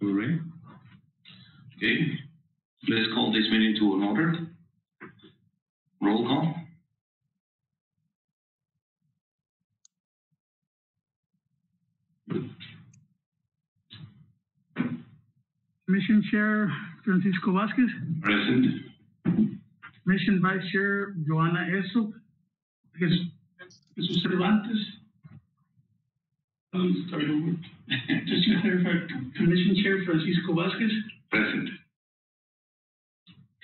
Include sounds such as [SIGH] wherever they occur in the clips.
We ready? Okay, let's call this meeting to an order. Roll call. Commission Chair Francisco Vasquez, Present. Commission Vice Chair Joanna Esso, Jesus Jesus Cervantes. Um, start [LAUGHS] over. Just to clarify, Commission Chair Francisco Vasquez, Present.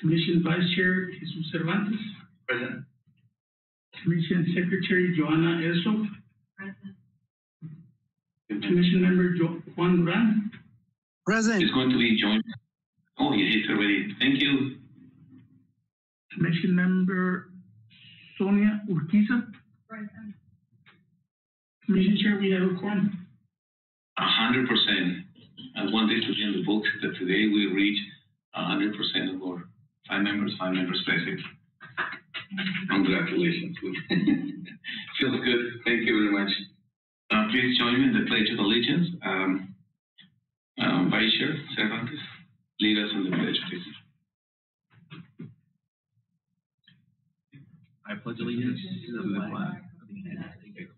Commission Vice Chair Jesus Cervantes, Present. Commission Secretary Joanna Esso, Present. Commission Member Jo- Juan Duran, Present. It's going to be joined. Oh, you hit already. Thank you. Commission Member Sonia Urquiza. Commission Chair, we have a quorum. A hundred percent. I want this to be in the book that today we reach a hundred percent of our five members, five members basic. Congratulations. [LAUGHS] Feels good. Thank you very much. Uh, please join me in the Pledge of Allegiance. Um, um, Vice Chair Cervantes, lead us in the pledge, please. I pledge allegiance to the flag of the United States of America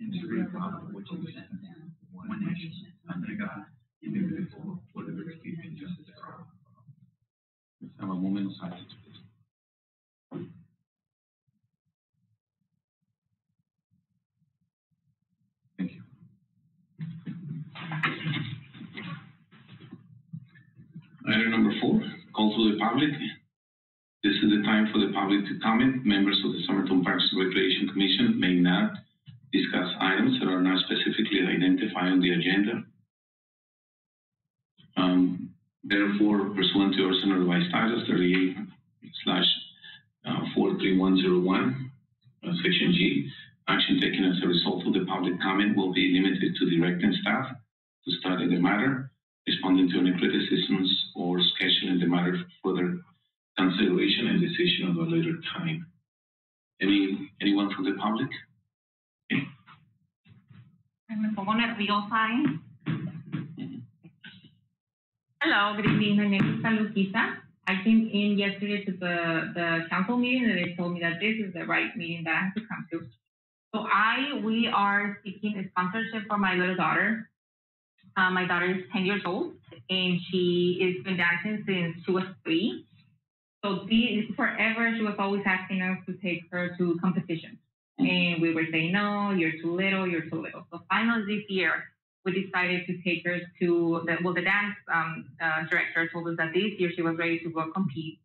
and to the republic for which it stands, one nation, under God, indivisible, with liberty and justice for all. Let's have a moment of silence. Thank you. Item number four, call to the public. This is the time for the public to comment. Members of the Somerton Parks and Recreation Commission may not discuss items that are not specifically identified on the agenda. Um, therefore, pursuant to Arsenal Revised Titles thirty-eight slash uh, four three one zero one, uh, section G, action taken as a result of the public comment will be limited to directing staff to study the matter, responding to any criticisms, or scheduling the matter for further consideration and decision at a later time. Any, anyone from the public? Me pongo nerviosa, ¿eh? Hello, good evening. My name is Salukisa. I came in yesterday to the, the council meeting and they told me that this is the right meeting that I have to come to. So I, we are seeking a sponsorship for my little daughter. Uh, my daughter is 10 years old and she has been dancing since she was three. So the, forever she was always asking us to take her to competitions. And we were saying, no, you're too little, you're too little. So finally this year, we decided to take her to the, well, the dance um, uh, director told us that this year she was ready to go compete.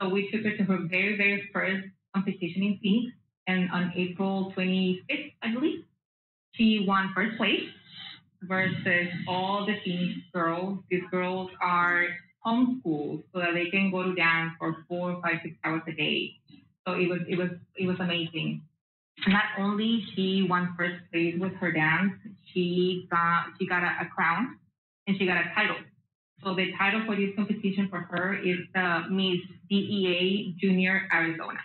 So we took her to her very, very first competition in Phoenix. And on April 25th, I believe, she won first place versus all the Phoenix girls. These girls are homeschooled so that they can go to dance for four, five, six hours a day. So it was, it was, it was amazing not only she won first place with her dance, she got she got a, a crown and she got a title. So the title for this competition for her is the Miss DEA Junior Arizona.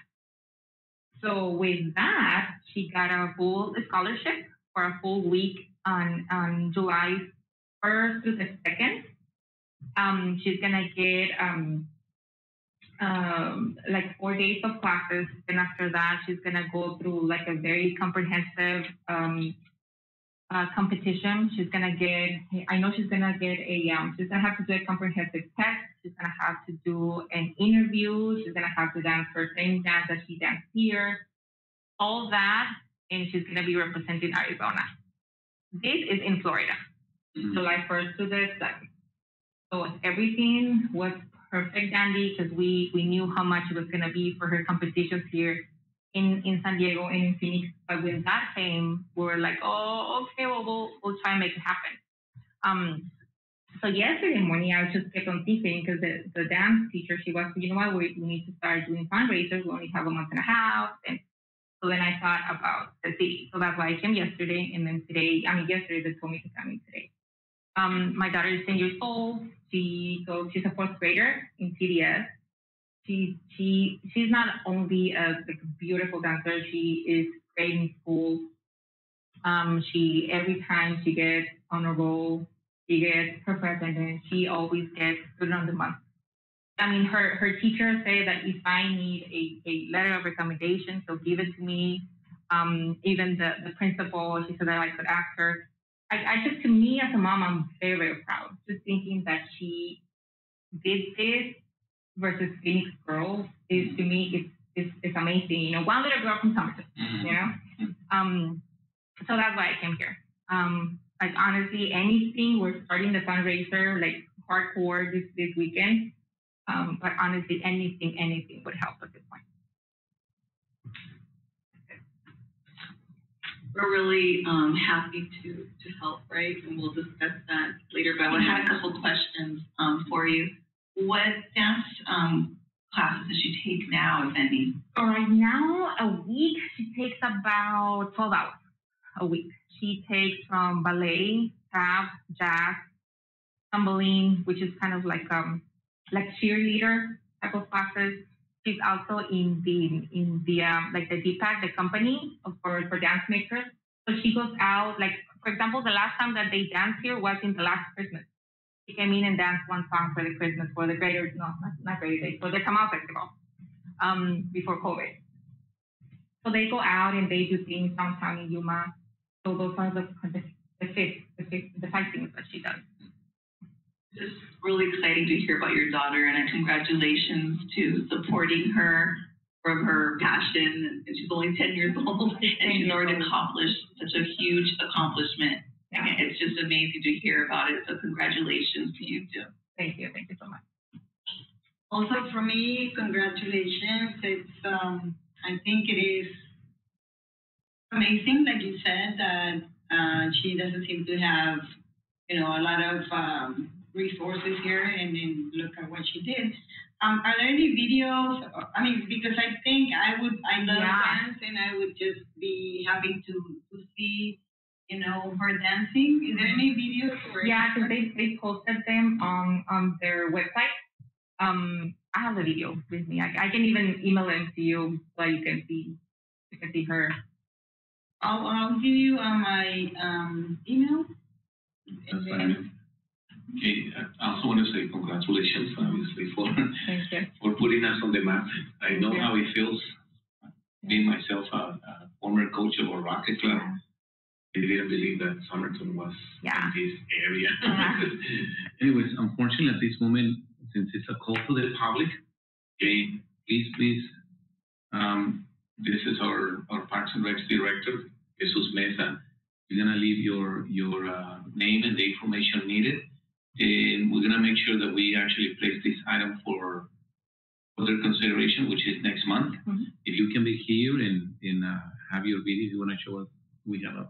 So with that, she got a full scholarship for a full week on on July 1st to the 2nd. Um, she's gonna get um, um, like four days of classes. And after that, she's gonna go through like a very comprehensive um, uh, competition. She's gonna get. I know she's gonna get a. Um, she's gonna have to do a comprehensive test. She's gonna have to do an interview. She's gonna have to dance her same dance that she danced here. All that, and she's gonna be representing Arizona. This is in Florida, July 1st to the 2nd. So everything was perfect dandy because we we knew how much it was going to be for her competitions here in in San Diego and in Phoenix. But when that came, we were like, oh, okay, well we'll we'll try and make it happen. Um, so yesterday morning, I was just kept on thinking because the, the dance teacher, she was, you know what, we, we need to start doing fundraisers. We only have a month and a half, and so then I thought about the city. So that's why I came yesterday, and then today, I mean yesterday they told me to come in today. Um, my daughter is 10 years old. She goes, she's a fourth grader in CDS. She, she, she's not only a like, beautiful dancer, she is great in school. Um, she, every time she gets on a roll, she gets her present, and she always gets student of the month. I mean, her her teachers say that if I need a, a letter of recommendation, she'll give it to me. Um, even the, the principal, she said that I could ask her. I, I just, to me as a mom, I'm very, very proud. Just thinking that she did this versus Phoenix girls is to me, it's, it's, it's amazing. You know, one little girl from Somerton, you know? Um, so that's why I came here. Um, like honestly, anything, we're starting the fundraiser like hardcore this, this weekend. Um, but honestly, anything, anything would help at this point. We're really um, happy to, to help, right? And we'll discuss that later. But I had a couple questions um, for you. What dance um, classes does she take now, if any? Right now, a week, she takes about 12 hours a week. She takes from ballet, tap, jazz, tumbling, which is kind of like um like cheerleader type of classes. She's also in the in the um, like the DPAC, the company for for dance makers. So she goes out like for example, the last time that they danced here was in the last Christmas. She came in and danced one song for the Christmas for the Greater no not, not Greater Day for the Tamale Festival um before COVID. So they go out and they do things downtown in Yuma. So those are the the, the fifth the fifth the five things that she does. Just really exciting to hear about your daughter, and congratulations to supporting her from her passion. And she's only 10 years old, [LAUGHS] and she's already accomplished such a huge accomplishment. Yeah. And It's just amazing to hear about it. So congratulations to you too. Thank you, thank you so much. Also, for me, congratulations. It's, um, I think it is amazing, like you said, that uh, she doesn't seem to have, you know, a lot of um, resources here, and then look at what she did. Um, are there any videos? I mean, because I think I would, I love Yeah. dance, and I would just be happy to to see, you know, her dancing. Is there any videos? Or Yeah, because they, they posted them on, on their website. Um, I have the video with me. I, I can even email them to you so you can see, you can see her. I'll, I'll give you uh, my um, email. That's And then- fine. Okay, I also want to say congratulations, obviously, for, [LAUGHS] for putting us on the map. I know Yeah. how it feels, being myself a, a former coach of a rocket club. I didn't believe that Somerton was Yeah. in this area. Yeah. [LAUGHS] [LAUGHS] Anyways, unfortunately, at this moment, since it's a call to the public, okay, please, please, um, this is our, our Parks and Recs Director, Jesus Mesa. You're gonna leave your, your, uh, name and the information needed. And we're gonna make sure that we actually place this item for further consideration, which is next month. Mhm. If you can be here and, and, uh, have your video, you wanna show us, we have a,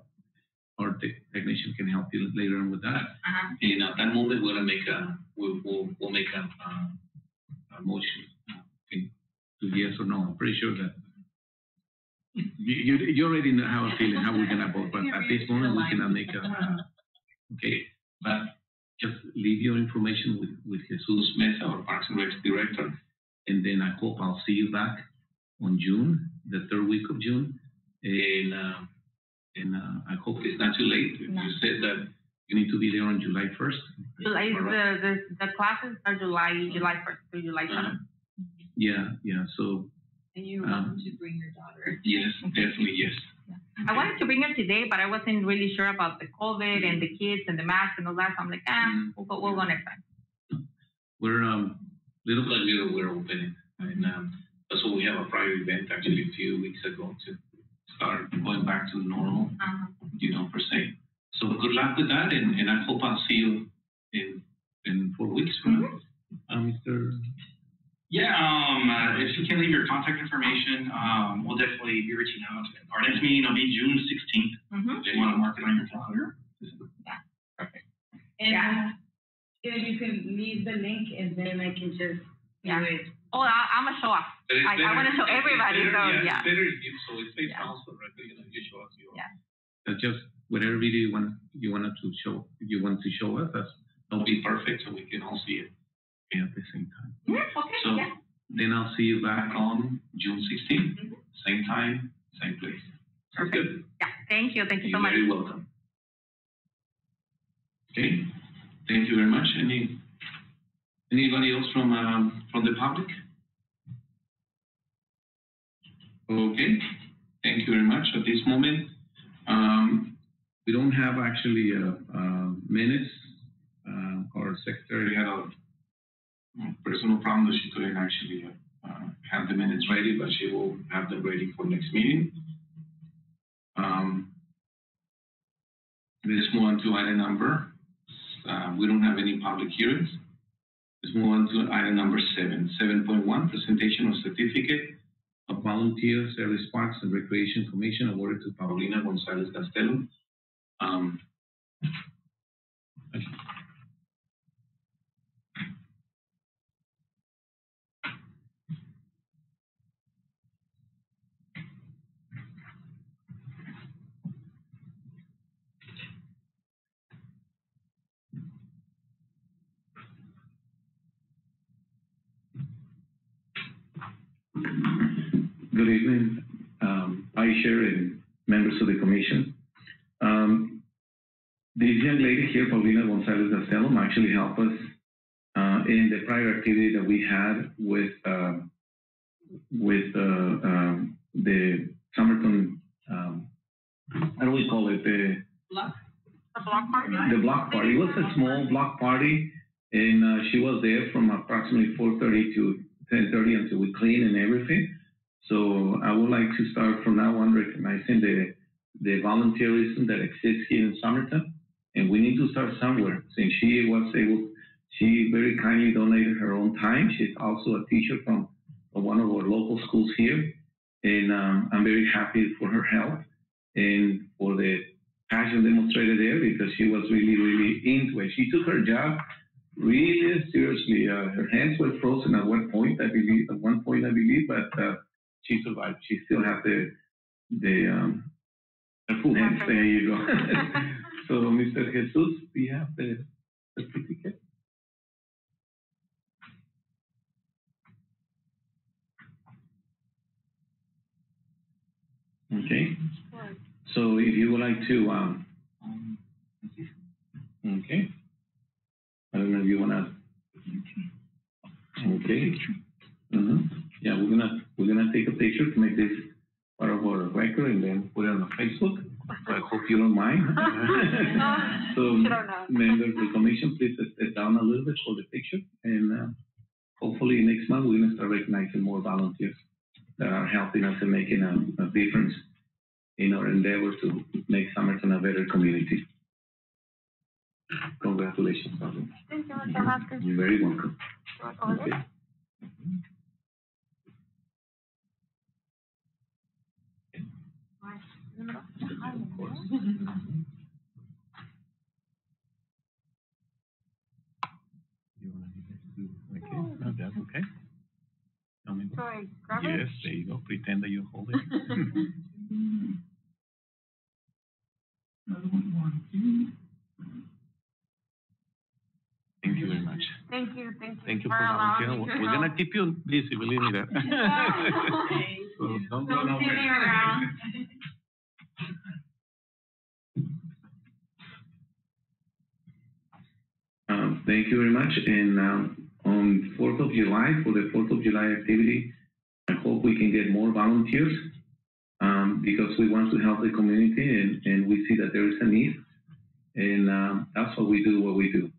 our tech- technician can help you later on with that. Uh-huh. And at that moment, we're gonna make a, we'll, we'll, we'll make a, uh, a motion, uh, okay, to yes or no. I'm pretty sure that you, you, you already know how I feel and how we're gonna vote, but [LAUGHS] at this moment, we cannot make a, [LAUGHS] uh, okay? But just leave your information with, with Jesus Mesa, our Parks and Recs Director. And then I hope I'll see you back on June, the third week of June. And, uh, and, uh, I hope it's not too late. No. You said that you need to be there on July first. July, the, the, the classes are July, July first through July seventh. Yeah, yeah, so, And you're Um, to bring your daughter. yes, definitely, yes. I wanted to bring her today, but I wasn't really sure about the COVID and the kids and the masks and all that. So I'm like, ah, Mhm. we'll go, we'll go next time. We're, um, little by little, we're opening. And, um, that's why we have a prior event actually a few weeks ago to start going back to normal. Uh-huh. you know, per se. So good luck with that, and, and I hope I'll see you in, in four weeks from now. Uh, Mr. Yeah, um, uh, if you can leave your contact information, um, we'll definitely be reaching out. Our next meeting will be June sixteenth. Mm-hmm. If you want to mark it on your calendar. [LAUGHS] And Yeah. if you can leave the link and then I can just Yeah. do it. Oh, I, I'm a show off. I- I wanna show everybody, so, yeah. Better if you, so if they Yeah. also directly, you know, you show us your. Yeah. Uh, just whatever video you want, you wanted to show, you want to show us, that's, that'll be perfect, so we can all see it at the same time. Mm, okay, So yeah. then I'll see you back on June sixteenth, Mhm. same time, same place. Sounds good. Yeah, thank you, thank you so much. You're very welcome. Okay, thank you very much. Any, anybody else from, um, from the public? Okay, thank you very much. At this moment, um, we don't have actually, uh, uh, minutes. Uh, our secretary had a personal problem that she couldn't actually, uh, have the minutes ready, but she will have them ready for next meeting. Um, let's move on to item number, uh, we don't have any public hearings. Let's move on to item number seven. Seven point one, presentation of certificate of volunteer service parks and recreation commission awarded to Paulina Gonzalez Gastelum. Um, Good evening, um, Chair and members of the commission. Um, this young lady here, Paulina Gonzalez Gastelum, actually helped us uh, in the prior activity that we had with uh, with uh, um, the Somerton. Um, how do we call it? The Block? A block party? the block party. It was a small block party, and uh, she was there from approximately 4:30 to 10:30 until we clean and everything. So I would like to start from now on recognizing the the volunteerism that exists here in Somerton, and we need to start somewhere. Since she was able, she very kindly donated her own time. She's also a teacher from, one of our local schools here, and um, I'm very happy for her help and for the passion demonstrated there because she was really, really into it. She took her job really seriously. Uh, her hands were frozen at one point, I believe. At one point, I believe, but uh, she survived. She still has the the um, her full hands. There you go. [LAUGHS] so, Mr. Jesus, do you have the certificate? Okay. So, if you would like to, um, okay. I don't know if you wanna. Okay. hmm Yeah, we're gonna, we're gonna take a picture to make this part of our record and then put it on Facebook. So I hope you don't mind. [LAUGHS] So, members of the commission, please step down a little bit for the picture and, uh, hopefully next month we're gonna start recognizing more volunteers that are helping us and making a, a difference in our endeavor to make Somerton a better community. Congratulations, Pablo. Thank you, Mr. Vasquez. You're very welcome. Okay. You want to do like it? No, that's okay. Tell me. So grab it? Yes, there you go. Pretend that you hold it. [LAUGHS] [LAUGHS] Another one, one, two. Thank you very much. Thank you, thank you. Thank you for allowing volunteering. me We're help. gonna keep you busy, believe me that. [LAUGHS] So don't go Don't see nowhere. around. Um, thank you very much. And um, on Fourth of July, for the Fourth of July activity, I hope we can get more volunteers um, because we want to help the community and, and we see that there is a need. And um, that's what we do. What we do.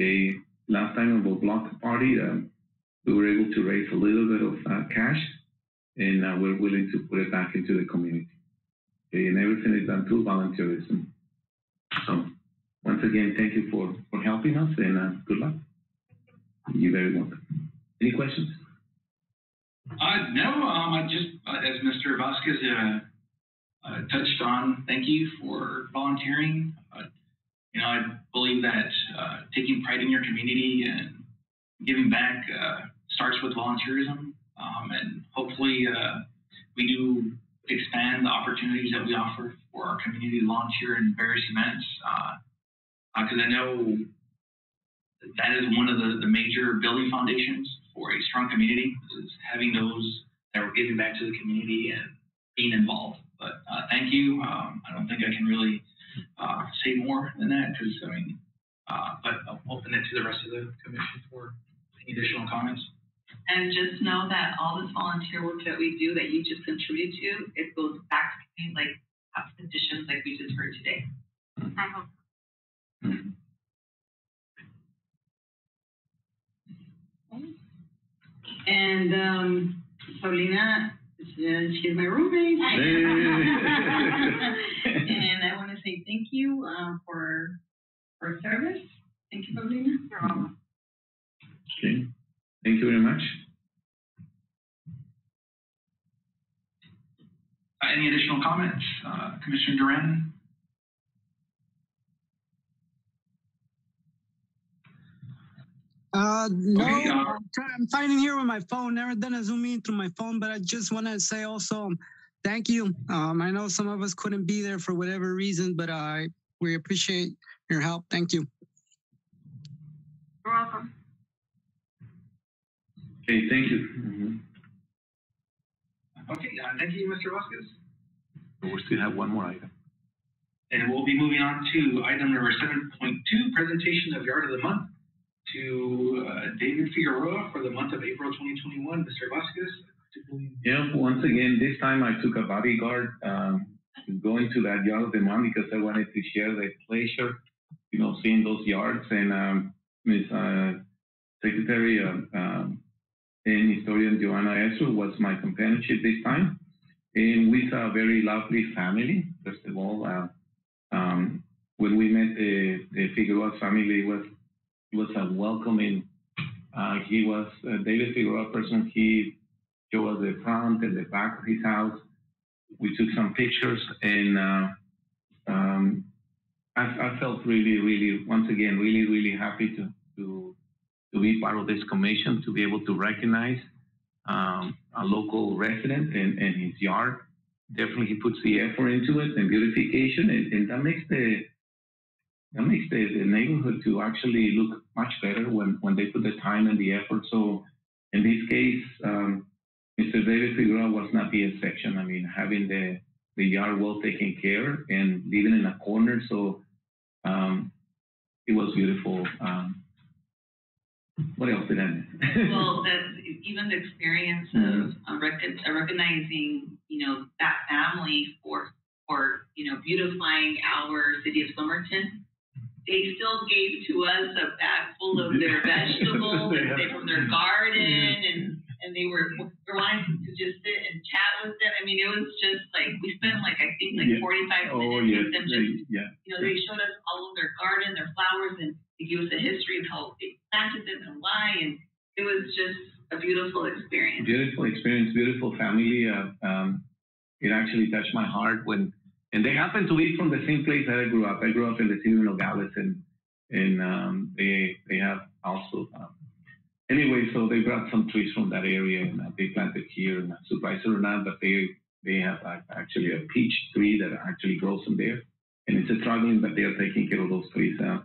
Okay. Last time on the block party, um, we were able to raise a little bit of uh, cash, and uh, we're willing to put it back into the community. Okay, and everything is done through volunteerism. So once again, thank you for, for helping us and uh, good luck. You're very welcome. Any questions? Uh, no, um, I just, uh, as Mr. Vasquez, uh, uh, touched on, thank you for volunteering. Uh, you know, I believe that, uh, taking pride in your community and giving back, uh, starts with volunteerism. Um, and hopefully, uh, we do expand the opportunities that we offer for our community to volunteer in various events. Uh, because I know that is one of the, the major building foundations for a strong community is having those that are giving back to the community and being involved. But uh, thank you. Um, I don't think I can really uh, say more than that because I mean Uh, but I'll open it to the rest of the commission for any additional comments. And just know that all this volunteer work that we do, that you just contribute to, it goes back to like petitions like we just heard today. I hope. Mhm. And um, Paulina, uh, she's my roommate. [LAUGHS] [LAUGHS] and I want to say thank you uh, for for service. Thank you, Paulina. You're welcome. Okay, thank you very much. Uh, any additional comments? Uh, Commissioner Duran? Uh, no, Okay, uh, I'm, try- I'm fighting here with my phone. Never done a Zoom meeting through my phone, but I just want to say also um, thank you. Um, I know some of us couldn't be there for whatever reason, but I we appreciate your help. Thank you. You're welcome. Okay, thank you. Mhm. Okay, uh, thank you, Mr. Vasquez. We still have one more item. And we'll be moving on to item number seven point two, presentation of yard of the month to uh, David Figueroa for the month of April twenty twenty-one. Mr. Vasquez, particularly Yeah, once again, this time I took a bodyguard um, going to that yard of the month because I wanted to share the pleasure, you know, seeing those yards. And um, Ms. Uh, Secretary um, um, and Historian Joanna Esser was my companionship this time. And with a very lovely family, first of all. Uh, um, when we met the, the Figueroa family, it was, it was a welcoming. Uh, he was, uh, David Figueroa person, he showed us the front and the back of his house. We took some pictures and uh, um, I, I felt really, really, once again, really, really happy to, to, to be part of this commission, to be able to recognize um, a local resident and, and his yard. Definitely he puts the effort into it and beautification and, and that makes the that makes the, the neighborhood to actually look much better when, when they put the time and the effort. So in this case, um, Mr. David Figueroa was not the exception. I mean, having the, the yard well taken care and living in a corner. So um, it was beautiful. Um, what else did I miss? [LAUGHS] well, that even the experience of uh, rec- uh, recognizing, you know, that family for for you know beautifying our city of Somerton. They still gave to us a bag full of their [LAUGHS] vegetables they from their garden and and they were wanting to just sit and chat with them. I mean, it was just like we spent like I think like Yeah. forty five oh, minutes yes. with them just they- yeah. you know, they showed us all of their garden, their flowers, and they gave us a history of how they planted them and why. And it was just a beautiful experience. beautiful experience, beautiful family. Uh, um, it actually touched my heart when, and they happen to be from the same place that I grew up. I grew up in the city of Nogales, and and um, they they have also. Um, anyway, so they brought some trees from that area and uh, they planted here. Or not, but they they have uh, actually a peach tree that actually grows in there, and it's a struggling, but they are taking care of those trees. Uh,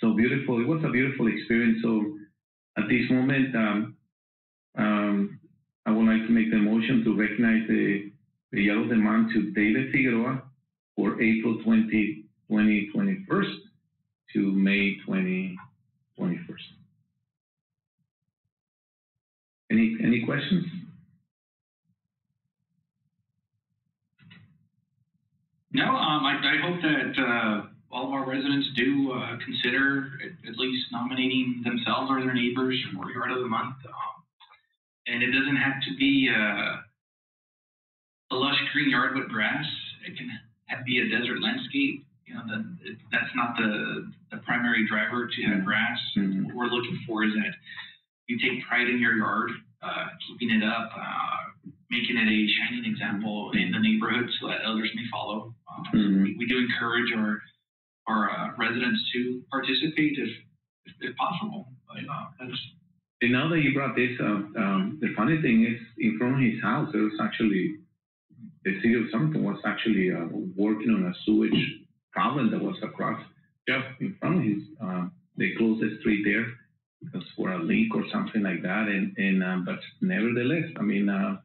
so beautiful. It was a beautiful experience. So at this moment. Um, um, I would like to make the motion to recognize the, the Yellow Demand to David Figueroa for April 20, 2021 to May 2021. Any, any questions? No, um, I, I hope that uh, all of our residents do uh, consider at, at least nominating themselves or their neighbors for Yard of the Month. Um, and it doesn't have to be uh, a lush green yard with grass. It can be a desert landscape. You know, that's not the, the primary driver to have grass. Mhm. What we're looking for is that you take pride in your yard, uh, keeping it up, uh, making it a shining example in the neighborhood so that others may follow. Um, Mhm. we, we do encourage our our uh, residents to participate if if, if possible. But uh, And now that you brought this up, um, the funny thing is, in front of his house, there was actually, the city of Somerton was actually uh, working on a sewage problem that was across, just in front of his, uh, they closed the street there because for a leak or something like that. And, and um, but nevertheless, I mean, uh,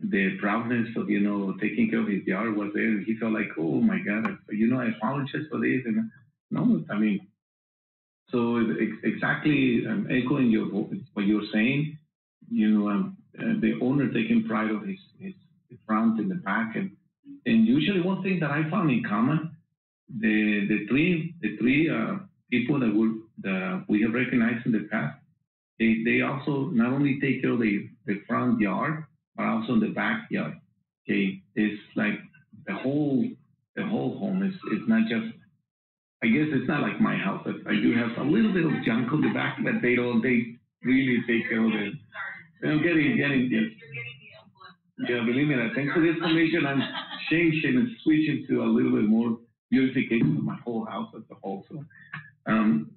the proudness of, you know, taking care of his yard was there. And he felt like, oh my God, you know, I apologize for this. And no, I mean, So ex- exactly um, echoing your what you're saying, you know, um, uh, the owner taking pride of his, his front and the back, and and usually one thing that I found in common, the the three the three uh, people that we that we have recognized in the past, they they also not only take care of the the front yard, but also the backyard. Okay, it's like the whole the whole home is is not just I guess it's not like my house. but I do have a little bit of junk on the back, but they don't. They really take care of it. I'm getting getting yes. Yeah, believe me. Thanks for the information. I'm changing and switching to a little bit more beautification of my whole house as a whole. So, um,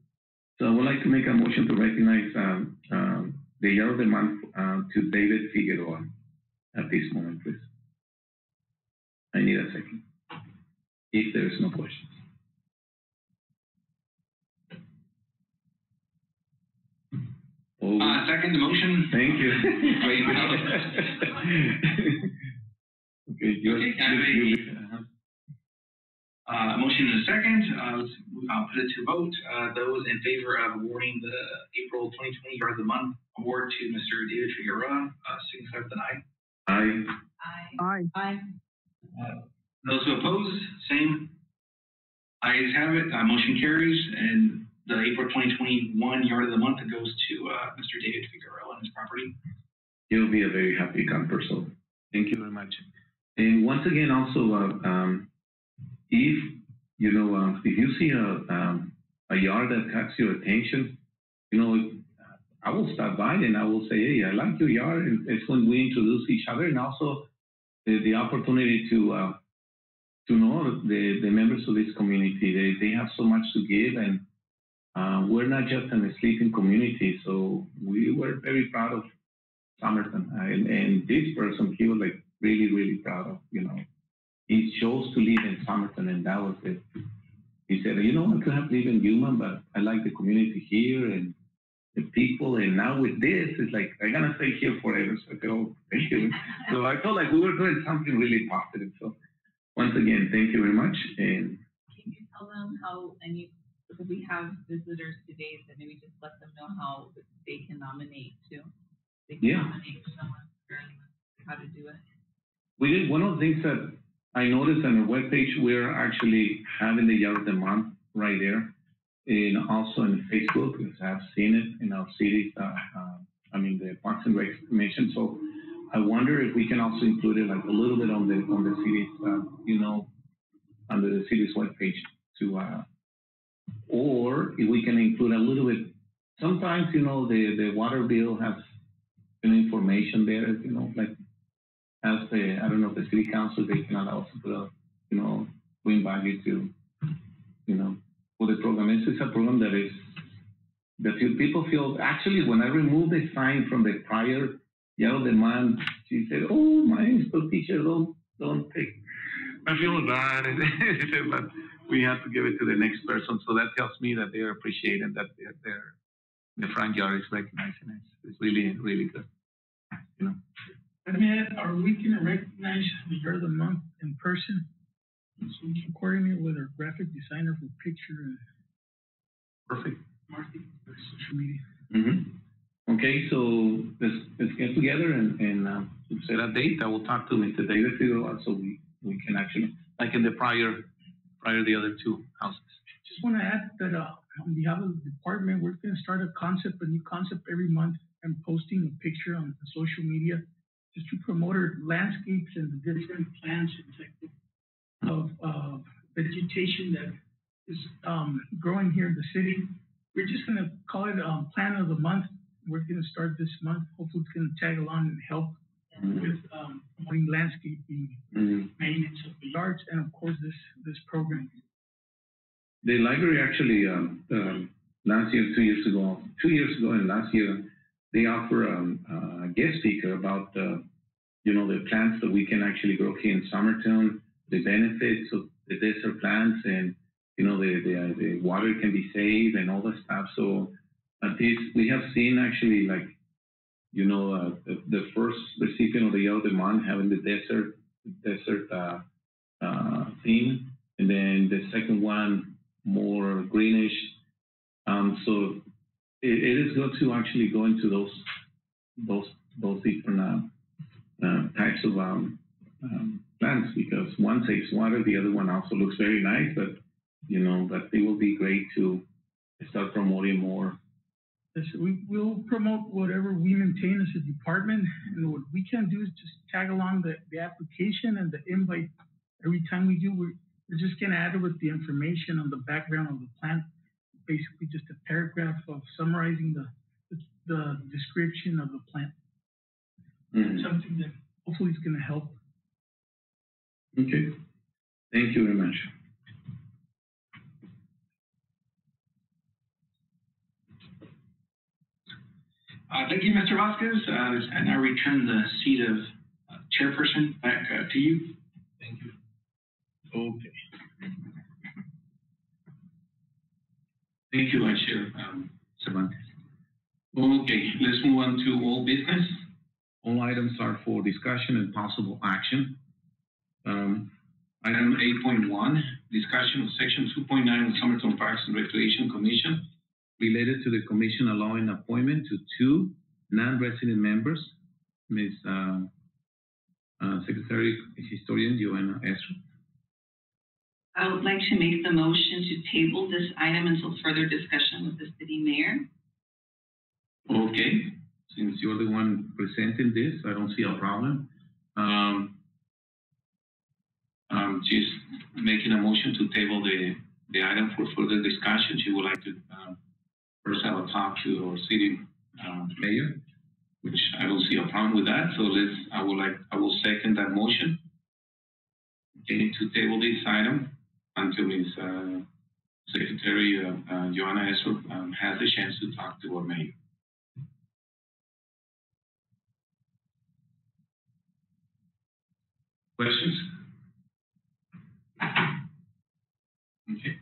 so I would like to make a motion to recognize um, um, the year of the month uh, to David Figueroa at this moment, please. I need a second. If there is no questions. Oh, Uh, second the motion. thank you. Wait, [LAUGHS] okay, you're, Okay, I have a- you- uh-huh. Uh, motion and a second, uh, let's, I'll put it to vote. Uh, those in favor of awarding the April twenty twenty Yard of the Month award to Mr. David Figueroa, uh, signify with an aye. I Aye. Aye. Those who oppose, same. Ayes have it, uh, motion carries, and the April twenty twenty-one Yard of the Month goes to, uh, Mr. David Figueroa and his property. He'll be a very happy camper. So thank you very much. And once again, also, uh, um, if you know, if you see a um, a yard that catches your attention, you know, I will stop by and I will say, hey, I like your yard. And it's when we introduce each other, and also the, the opportunity to uh, to know the the members of this community. They they have so much to give, and uh, we're not just an sleeping community. So we were very proud of Somerton. And, and this person, he was like really, really proud of, you know, he chose to live in Somerton and that was it. He said, you know, I could have lived in Yuma, but I like the community here and the people. And now with this, it's like, I'm going to stay here forever. So I said, oh, thank you. so I felt like we were doing something really positive. So once again, thank you very much. And Can you tell them how, and you, because we have visitors today, that maybe just let them know how they can nominate too? They can Yeah. nominate someone, how to do it. We did one of the things that I noticed on the webpage, we're actually having the Yard of the Month right there. And also in Facebook, because I've seen it in our cities, uh, uh, I mean, the Parks and Rec Commission. So I wonder if we can also include it like a little bit on the, on the cities, uh, you know, under the city's webpage to, uh, or if we can include a little bit, sometimes, you know, the, the water bill has, know, information there, you know, like as the, uh, I don't know, the city council, they can to put a, you know, we invite you to, you know, for the program. This It's a program that is, that people feel, actually, when I removed the sign from the prior yellow demand, she said, oh, my school teacher, don't, don't take, I feel bad. [LAUGHS] But we have to give it to the next person. So that tells me that they're appreciating that they're, they're, the front yard is recognizing it. It's really, really good. You know? I mean, are we gonna recognize the year of the month in person? So we can coordinate with our graphic designer for picture and Perfect. marketing for social media. Mm-hmm. Okay, so let's, let's get together and, and uh, set a date. I will talk to Mr. David Figueroa so we, we can actually, like in the prior, prior the other two houses. Just wanna add that, uh, on behalf of the department, we're gonna start a concept, a new concept every month and posting a picture on the social media just to promote our landscapes and the different plants of, uh, vegetation that is, um, growing here in the city. We're just gonna call it, um, Plan of the Month. We're gonna start this month. Hopefully it's gonna tag along and help with, um, promoting landscaping, Mhm. maintenance of the yards, and of course, this, this program. The library actually, um, um, last year, two years ago, two years ago and last year, they offer um, a guest speaker about, uh, you know, the plants that we can actually grow here in Somerton, the benefits of the desert plants and, you know, the, the, uh, the water can be saved and all that stuff. So at this, we have seen actually like, you know, uh, the, the first recipient of the Yellow Demand having the desert, desert uh, uh, theme. And then the second one, more greenish. Um, so it, it is good to actually go into those those those different uh, uh, types of um, um, plants because one saves water, the other one also looks very nice, but you know, but it will be great to start promoting more. Yes, we will promote whatever we maintain as a department, and what we can do is just tag along the, the application and the invite. Every time we do, we're, we're just gonna add it with the information on the background of the plant, basically just a paragraph of summarizing the, the, the description of the plant. Mhm. Something that hopefully is gonna help. Okay, thank you very much. Uh, thank you, Mr. Vasquez. Uh, and I return the seat of uh, chairperson back uh, to you. Thank you. Okay. Thank you, Vice Chair, um, Cervantes. Okay, let's move on to all business. All items are for discussion and possible action. Um, item eight point one, discussion of section two point nine of the Somerton Parks and Recreation Commission. related to the commission allowing appointment to two non-resident members, Ms. uh, uh, Secretary Historian Joanna Esra. I would like to make the motion to table this item until further discussion with the city mayor. Okay, since you're the one presenting this, I don't see a problem. Um, um, she's making a motion to table the, the item for further discussion. She would like to, um, first have a talk to our city, um, mayor, which I don't see a problem with that. So let's, I would like, I will second that motion. Okay, to table this item until Ms. Uh, Secretary, uh, uh, Joanna Esser, um, has the chance to talk to our mayor. Questions? Okay.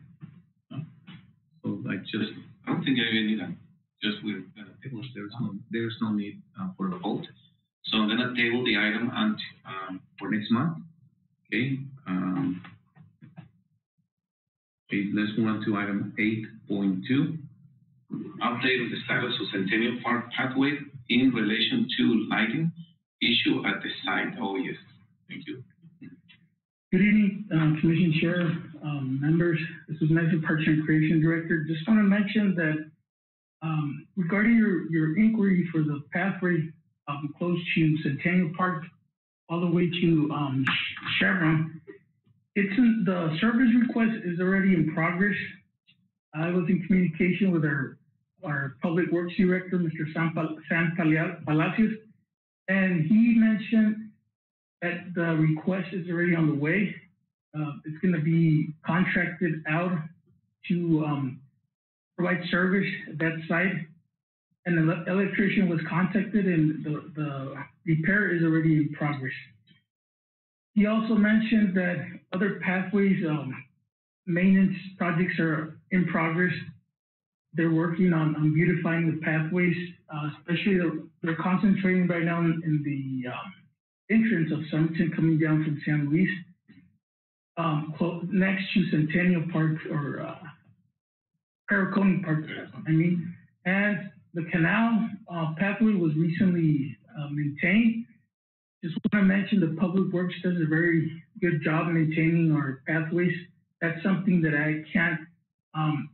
So I just, I don't think I even need that. Just we're gonna there's no, there's no need uh, for a vote. So I'm gonna table the item and, um, for next month. Okay, um, okay, let's move on to item eight point two. update of the status of Centennial Park pathway in relation to lighting issue at the site. Oh, yes. Thank you. Good evening, uh, Commission Chair, um, members. This is Mesa Parks and Recreation Director. Just want to mention that um, regarding your, your inquiry for the pathway um, close to Centennial Park all the way to um, Chevron, it's in, the service request is already in progress. I was in communication with our our Public Works Director, Mr. Sam, Pal- Pala- Palacios, and he mentioned that the request is already on the way. Uh, it's going to be contracted out to um, provide service at that site. And the electrician was contacted and the, the repair is already in progress. He also mentioned that other pathways, um, maintenance projects are in progress. They're working on, on beautifying the pathways, uh, especially the, they're concentrating right now in, in the um, entrance of Somerton coming down from San Luis, um, clo- next to Centennial Park or uh, Paracone Park, I mean, and the canal uh, pathway was recently uh, maintained. Just want to mention the Public Works does a very good job maintaining our pathways. That's something that I can't um,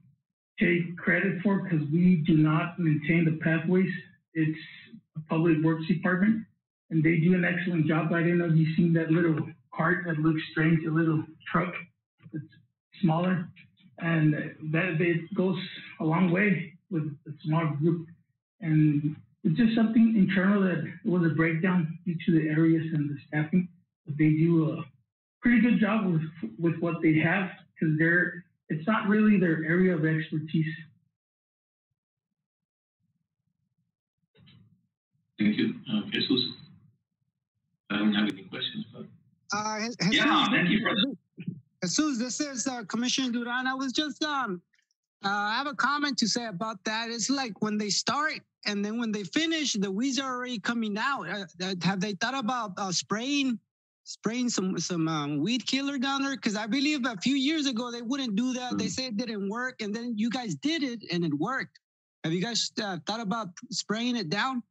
take credit for because we do not maintain the pathways. It's a Public Works Department and they do an excellent job. I don't know if you've seen that little cart that looks strange, a little truck that's smaller, and that it goes a long way with a small group. And it's just something internal that was a breakdown due to the areas and the staffing. But they do a pretty good job with with what they have because they're it's not really their area of expertise. Thank you. Uh, Jesus? I don't have any questions, but Uh, Je- Yeah, Jesus, thank you for Jesus, this is uh, Commissioner Duran. I was just um, uh, I have a comment to say about that. It's like when they start and then when they finish, the weeds are already coming out. Uh, uh, have they thought about uh, spraying spraying some some um, weed killer down there? Because I believe a few years ago they wouldn't do that. They said it didn't work, and then you guys did it, and it worked. Have you guys uh, thought about spraying it down?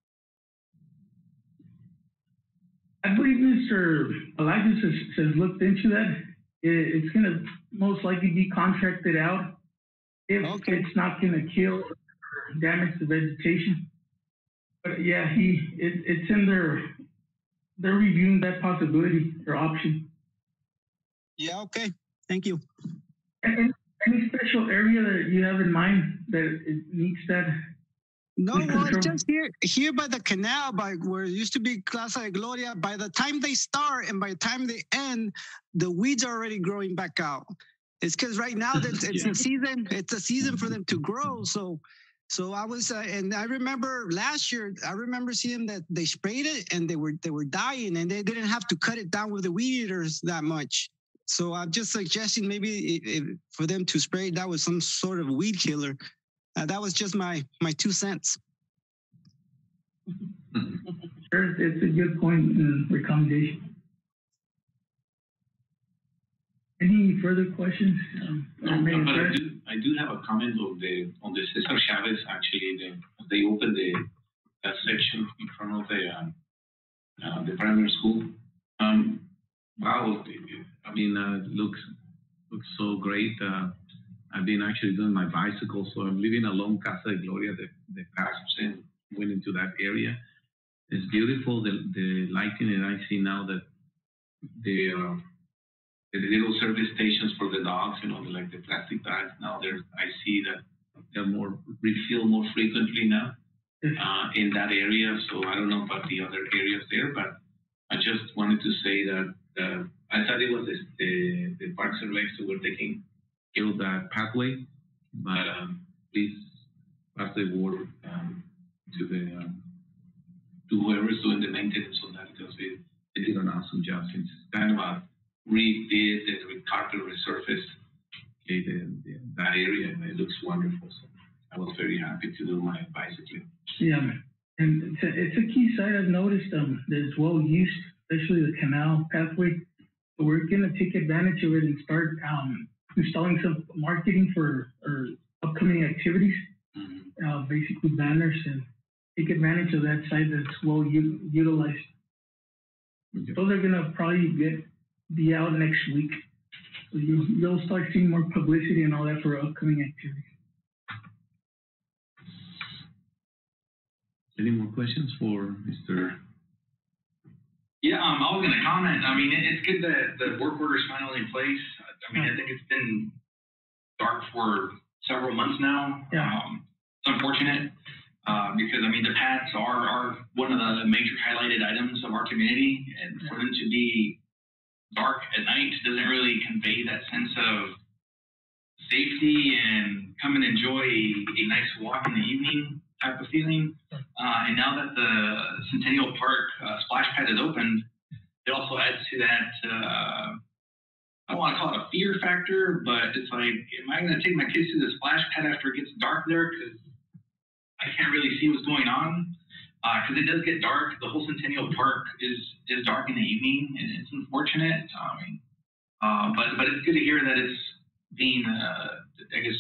I believe Mr. Elias has, has looked into that. It, it's going to most likely be contracted out if Okay. it's not going to kill damage the vegetation. But yeah, he it, it's in their they're reviewing that possibility or option. Yeah. Okay. Thank you. And, any special area that you have in mind that it needs that? No, well, it's just here, here by the canal, by where it used to be Plaza de Gloria. By the time they start and by the time they end, the weeds are already growing back out. It's because right now that it's [LAUGHS] Yeah. a season. It's a season for them to grow. So, so I was, uh, and I remember last year, I remember seeing that they sprayed it and they were they were dying, and they didn't have to cut it down with the weed eaters that much. So I'm just suggesting maybe i i for them to spray that with some sort of weed killer. Uh, that was just my my two cents. Sure, it's a good point and recommendation. Any further questions? Um, No, I but I do, I do have a comment on the, on the Cesar Chavez, actually, the, they opened the, that section in front of the, um, uh, the primary school. Um, wow, I mean, uh, looks looks so great. Uh, I've been actually doing my bicycle, so I'm living along Casa de Gloria. The the paths in went into that area. It's beautiful. The the lighting that I see now that the, uh, the little service stations for the dogs, you know, like the plastic bags, now they're, I see that they're more, refilled more frequently now. uh, in that area. So I don't know about the other areas there, but I just wanted to say that uh, I thought it was the, the, the Parks and Recs who were taking care of that pathway, but um, please pass the word um, to the um, to whoever's doing the maintenance on that because they did an awesome job since kind of a redid and carpet resurfaced okay, the, the, that area and it looks wonderful. So I was very happy to do my bicycling. Yeah. And it's a, it's a key site I've noticed um, that is well used, especially the canal pathway. So we're going to take advantage of it and start um, installing some marketing for or upcoming activities, Mhm. uh, basically banners, and take advantage of that site that's well u- utilized. Those are going to probably get be out next week. So you, you'll start seeing more publicity and all that for upcoming activities. Any more questions for Mr. Yeah, um, I was gonna comment. I mean, it, it's good that the work order is finally in place. I mean, I think it's been dark for several months now. Yeah. Um, it's unfortunate, uh, because I mean, the pads are, are one of the major highlighted items of our community and for them to be dark at night doesn't really convey that sense of safety and come and enjoy a, nice walk in the evening type of feeling. Uh, and now that the Centennial Park uh, splash pad is opened, it also adds to that. Uh, I don't want to call it a fear factor, but it's like, am I going to take my kids to the splash pad after it gets dark there? Because I can't really see what's going on. Because it does get dark. The whole Centennial Park is is dark in the evening, and it's unfortunate. I mean, uh, but but it's good to hear that it's being, uh, I guess,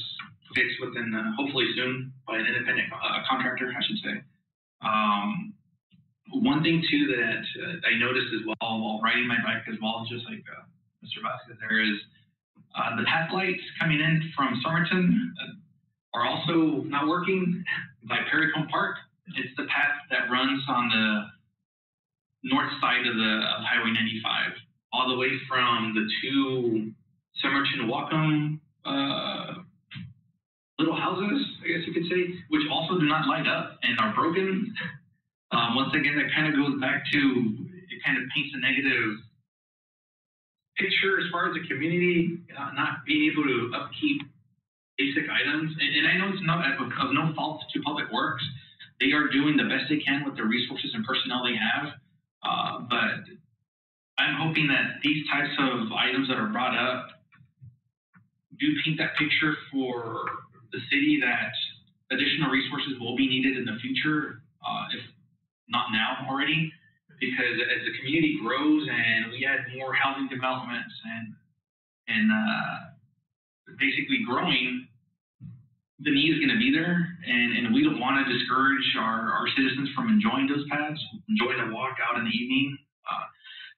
fixed within uh, hopefully soon by an independent uh, contractor, I should say. Um, one thing too that uh, I noticed as well while riding my bike as well, just like uh, Mr. Vasquez, there is uh, the path lights coming in from Somerton uh, are also not working by Perrycombe Park. It's the path that runs on the north side of the of Highway 95, all the way from the two Somerton Wacom uh, little houses, I guess you could say, which also do not light up and are broken. Um, once again, that kind of goes back to it kind of paints a negative picture as far as the community uh, not being able to upkeep basic items. And, and I know it's not of, of no fault to Public Works. They are doing the best they can with the resources and personnel they have. Uh, but I'm hoping that these types of items that are brought up do paint that picture for the city that additional resources will be needed in the future, uh, if not now already. because as the community grows and we add more housing developments and and uh, basically growing, the need is going to be there, and, and we don't want to discourage our, our citizens from enjoying those paths, enjoying a walk out in the evening.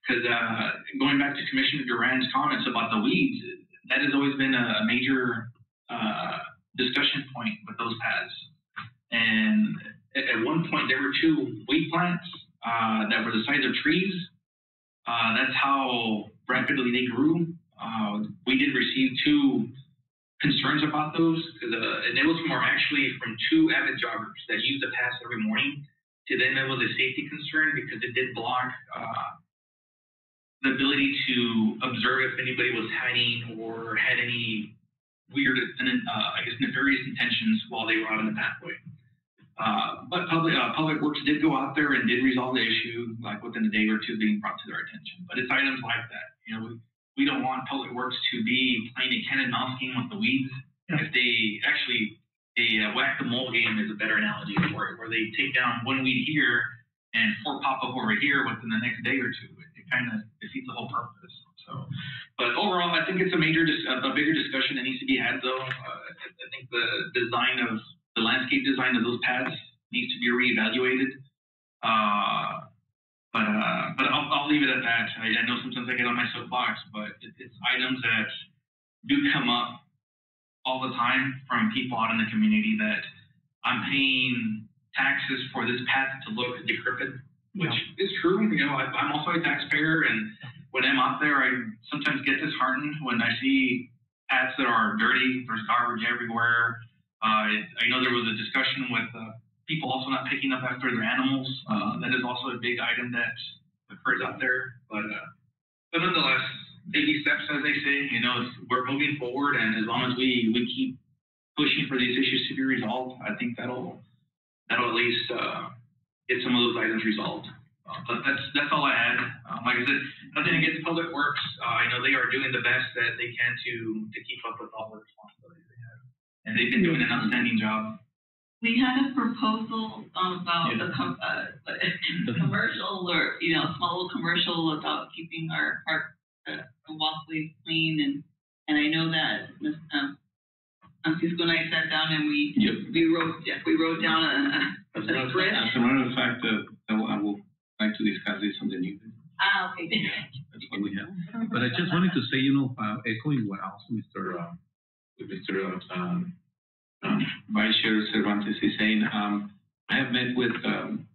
Because uh, uh, going back to Commissioner Duran's comments about the weeds, that has always been a, major uh, discussion point with those paths. And at, at one point, there were two weed plants uh, that were the size of trees. Uh, that's how rapidly they grew. Uh, we did receive two concerns about those because uh, and was more actually from two avid joggers that use the pass every morning. To them, it was a safety concern because it did block uh, the ability to observe if anybody was hiding or had any weird, uh, I guess, nefarious intentions while they were out in the pathway. Uh, but public uh, public works did go out there and did resolve the issue, like within a day or two, being brought to their attention. But it's items like that. You know, we, don't want public works to be playing a cat and mouse game with the weeds. Yeah. If they actually a uh, whack the mole game is a better analogy for it, where they take down one weed here and four pop up over here within the next day or two. It, it kind of defeats the whole purpose. So, but overall, I think it's a major, a bigger discussion that needs to be had, though. Uh, I think the design of the landscape design of those paths needs to be reevaluated. Uh, but uh, but I'll, I'll leave it at that. I, I, know sometimes I get on my soapbox, but it, it's items that do come up all the time from people out in the community that I'm paying taxes for this path to look decrepit, which yeah. is true. You know, I, I'm also a taxpayer, and when I'm out there, I sometimes get disheartened when I see paths that are dirty. There's garbage everywhere. Uh, I know there was a discussion with uh, people also not picking up after their animals. Uh, that is also a big item that occurs out there. But uh, but nonetheless, baby steps, as they say. You know, we're moving forward, and as long as we we keep pushing for these issues to be resolved, I think that'll that'll at least uh, get some of those items resolved. Uh, but that's that's all I had. Um, like I said, nothing against Public Works. Uh, I know they are doing the best that they can to to keep up with all the responsibilities they have, and they've been doing an outstanding job. We had a proposal about yeah. a, com- uh, a commercial or you know small little commercial about keeping our park uh, walkways clean and and I know that um, Francisco and I sat down and we yep. we wrote yeah, we wrote down a, a, a script. As a matter of fact, uh, I, will, I will like to discuss this on the new. Ah, okay. Yeah, that's what we have. But I just wanted to say, you know, uh, echoing what also Mr. Uh, Mr. Um, um, [CLEARS THROAT] Vice Chair Cervantes is saying, um, I have met with um,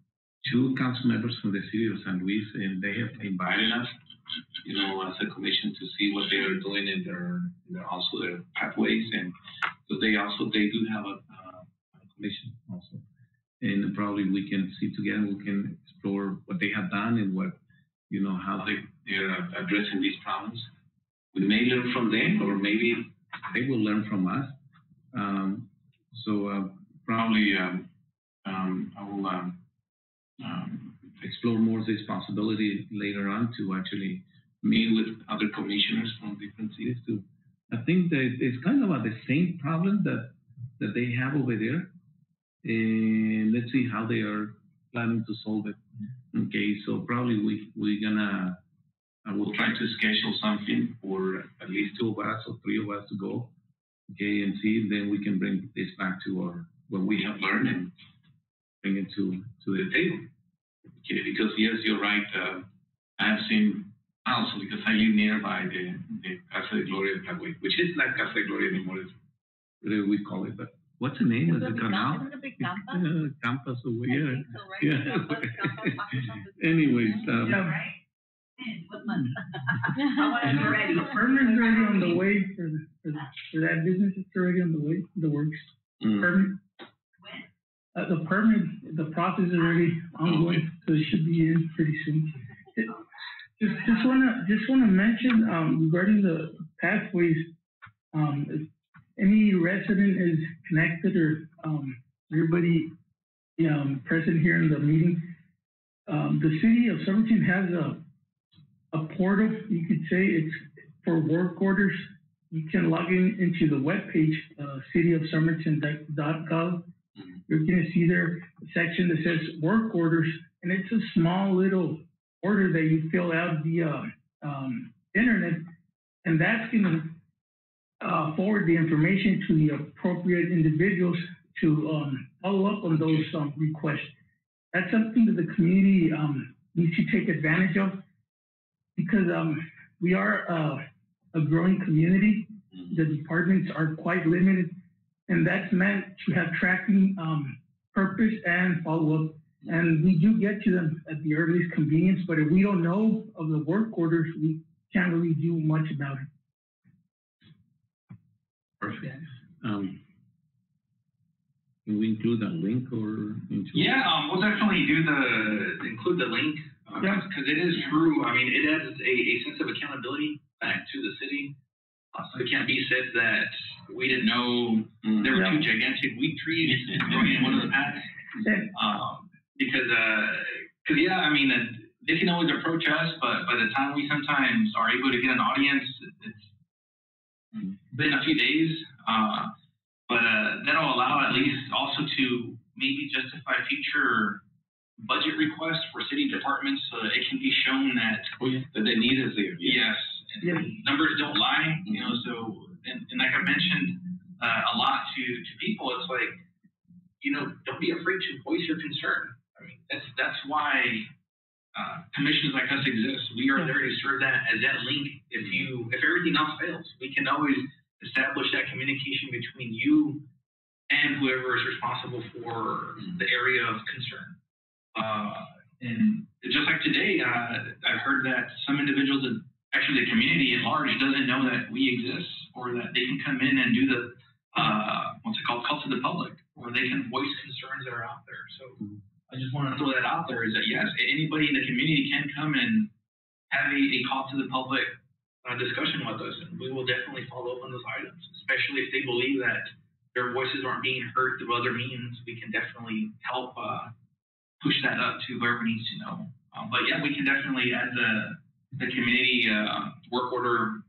two council members from the city of San Luis, and they have invited us, you know, as a commission to see what they are doing in their, in their also their pathways, and so they also they do have a, uh, commission also, and probably we can see together, we can explore what they have done and what, you know, how they they're addressing these problems. We may learn from them, or maybe they will learn from us. Um, so uh, probably um, um, I will um, explore more this possibility later on to actually meet with other commissioners from different cities. To I think that it's kind of the same problem that that they have over there, and let's see how they are planning to solve it. Okay, so probably we we're gonna I will try to schedule something for at least two of us or three of us to go okay, and see, then we can bring this back to our what we have learned and bring it to to the table. Okay, because yes, you're right. Uh, I have seen also because I live nearby the, the Casa de Gloria Paraguay, which is not Casa de Gloria anymore. It's whatever we call it, but what's the name of the canal? Is it a big campus? [LAUGHS] campus over here. So, right? Yeah. Anyways, um, yeah, right? What month? [LAUGHS] [LAUGHS] I want to be ready. The permit's already on the way for, the, for, the, for that business. It's already on the way, the works. Mm. Permit. Uh, the permit, the process is already ongoing, so it should be in pretty soon. It, just, just wanna, just wanna mention, um, regarding the pathways, um, if any resident is connected or, um, everybody, um, present here in the meeting, um, the city of Somerton has a a portal. You could say it's for work orders. You can log in into the webpage, uh, cityofsomerton.gov. You're going to see there a section that says work orders, and it's a small little order that you fill out via um, internet, and that's going to uh, forward the information to the appropriate individuals to um, follow up on those um, requests. That's something that the community um, needs to take advantage of because um, we are uh, a growing community. The departments are quite limited, and that's meant to have tracking um, purpose and follow up. And we do get to them at the earliest convenience, but if we don't know of the work orders, we can't really do much about it. Perfect. Um, can we include a link or into? Yeah, um, we'll definitely do the, include the link, uh, Yeah. cause it is true, I mean, it adds a, a sense of accountability back to the city. Uh, so it can't be said that we didn't know Mm. there were Yeah. two gigantic weed trees [LAUGHS] growing in one of the paths. And Um, because, uh 'cause yeah, I mean, uh, they can always approach us, but by the time we sometimes are able to get an audience, it's been a few days. Uh, but uh, that'll allow at least also to maybe justify future budget requests for city departments so that it can be shown that Oh, yeah, that the need is there. yes, and Yeah. numbers don't lie, you know. So and, and like I mentioned uh, a lot to to people, it's like you know, don't be afraid to voice your concern. I mean, that's that's why uh, commissions like us exist. We are there to serve that as that link. If you if everything else fails, we can always establish that communication between you and whoever is responsible for the area of concern. Uh, and just like today, uh, I've heard that some individuals, actually the community at large, doesn't know that we exist or that they can come in and do the uh, what's it called, call to the public, or they can voice concerns that are out there. So I just want to throw that out there is that yes, anybody in the community can come and have a, a call to the public uh, discussion with us, and we will definitely follow up on those items, especially if they believe that their voices aren't being heard through other means. We can definitely help uh, push that up to whoever needs to know. Um, but yeah, we can definitely add the the community uh, work order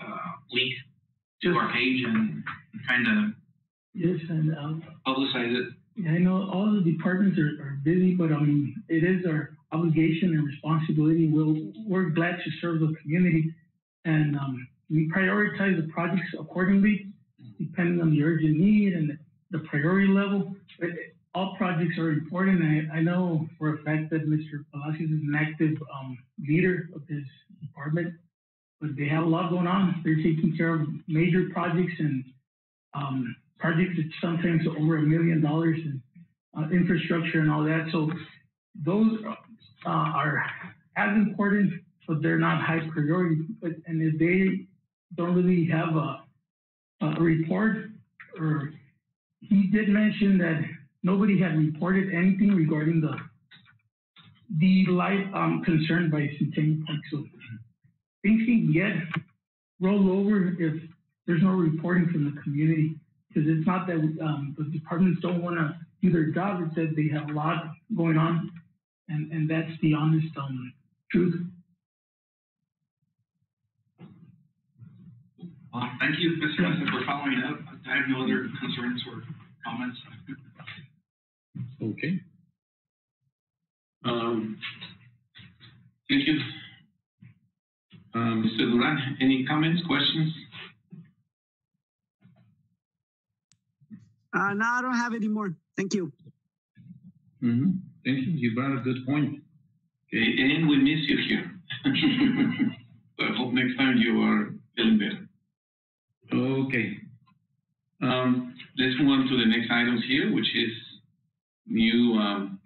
uh, link to our page and kind of yes, and um, publicize it. Yeah, I know all the departments are, are busy, but um, it is our obligation and responsibility. We'll, we're glad to serve the community, and um, we prioritize the projects accordingly, depending on the urgent need and the priority level. But all projects are important. I, I know for a fact that Mr. Palacios is an active um, leader of his department, but they have a lot going on. They're taking care of major projects and um, projects that sometimes are over a million dollars in uh, infrastructure and all that. So those uh, are as important, but they're not high priority. But and if they don't really have a, a report, or he did mention that nobody had reported anything regarding the the light um, concern by Centennial Park. So things can get rolled over if there's no reporting from the community because it's not that um, the departments don't want to do their job. It's that they have a lot going on, and, and that's the honest um, truth. Well, thank you, Mr. Mesa, for following up. I have no other concerns or comments. Okay. Um, thank you. Um, Mr. Duran, any comments, questions? Uh, no, I don't have any more. Thank you. Mm-hmm. Thank you. You brought a good point. Okay, and we miss you here. [LAUGHS] so I hope next time you are feeling better. Okay. Um, let's move on to the next items here, which is new um,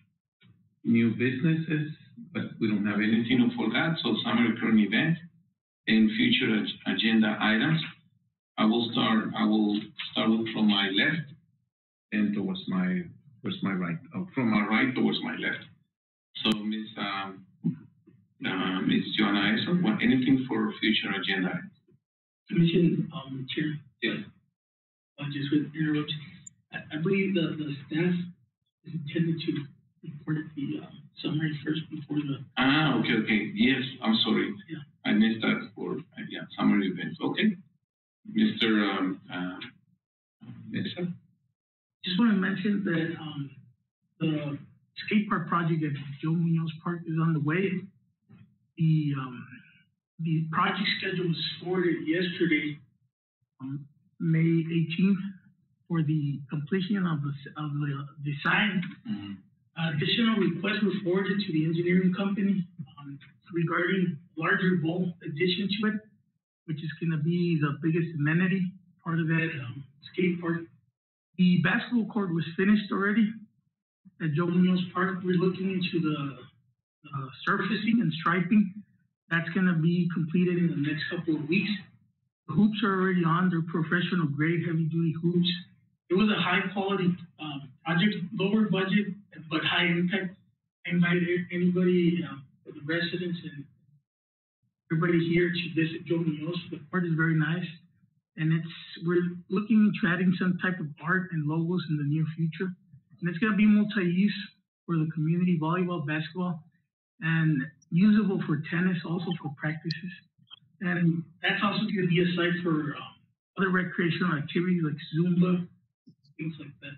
new businesses, but we don't have anything for that. So summer recurring event and future ag- agenda items. I will start. I will start from my left and towards my towards my right. Oh, from my right towards my left. So Ms. Um, uh, Ms. Joanna Essen, what anything for future agenda? Commission um, Chair, Yes. uh, just with interruption, I, I believe the, the staff intended to report the uh, summary first before the Ah, okay, okay. Yes, I'm sorry. Yeah. I missed that for uh, yeah summer events. Okay, Mr. Um, uh, Mesa? Just want to mention that um, the skate park project at Joe Munoz Park is on the way. the, um, the project schedule was forwarded yesterday, um, May eighteenth, for the completion of the, of the design. Mhm. Additional requests were forwarded to the engineering company, um, regarding larger bowl addition to it, which is gonna be the biggest amenity, part of that, um, skate park. The basketball court was finished already at Joe Munoz Park. We're looking into the, uh, surfacing and striping. That's gonna be completed in the next couple of weeks. The hoops are already on, they're professional grade, heavy duty hoops. It was a high quality, um, project, lower budget, but high impact. I invite a- anybody, uh, the residents and everybody here to visit Munoz. The park is very nice. And it's, we're looking into adding some type of art and logos in the near future. And it's gonna be multi-use for the community volleyball, basketball, and usable for tennis, also for practices. And that's also gonna be a site for, uh, other recreational activities like Zumba, things like that.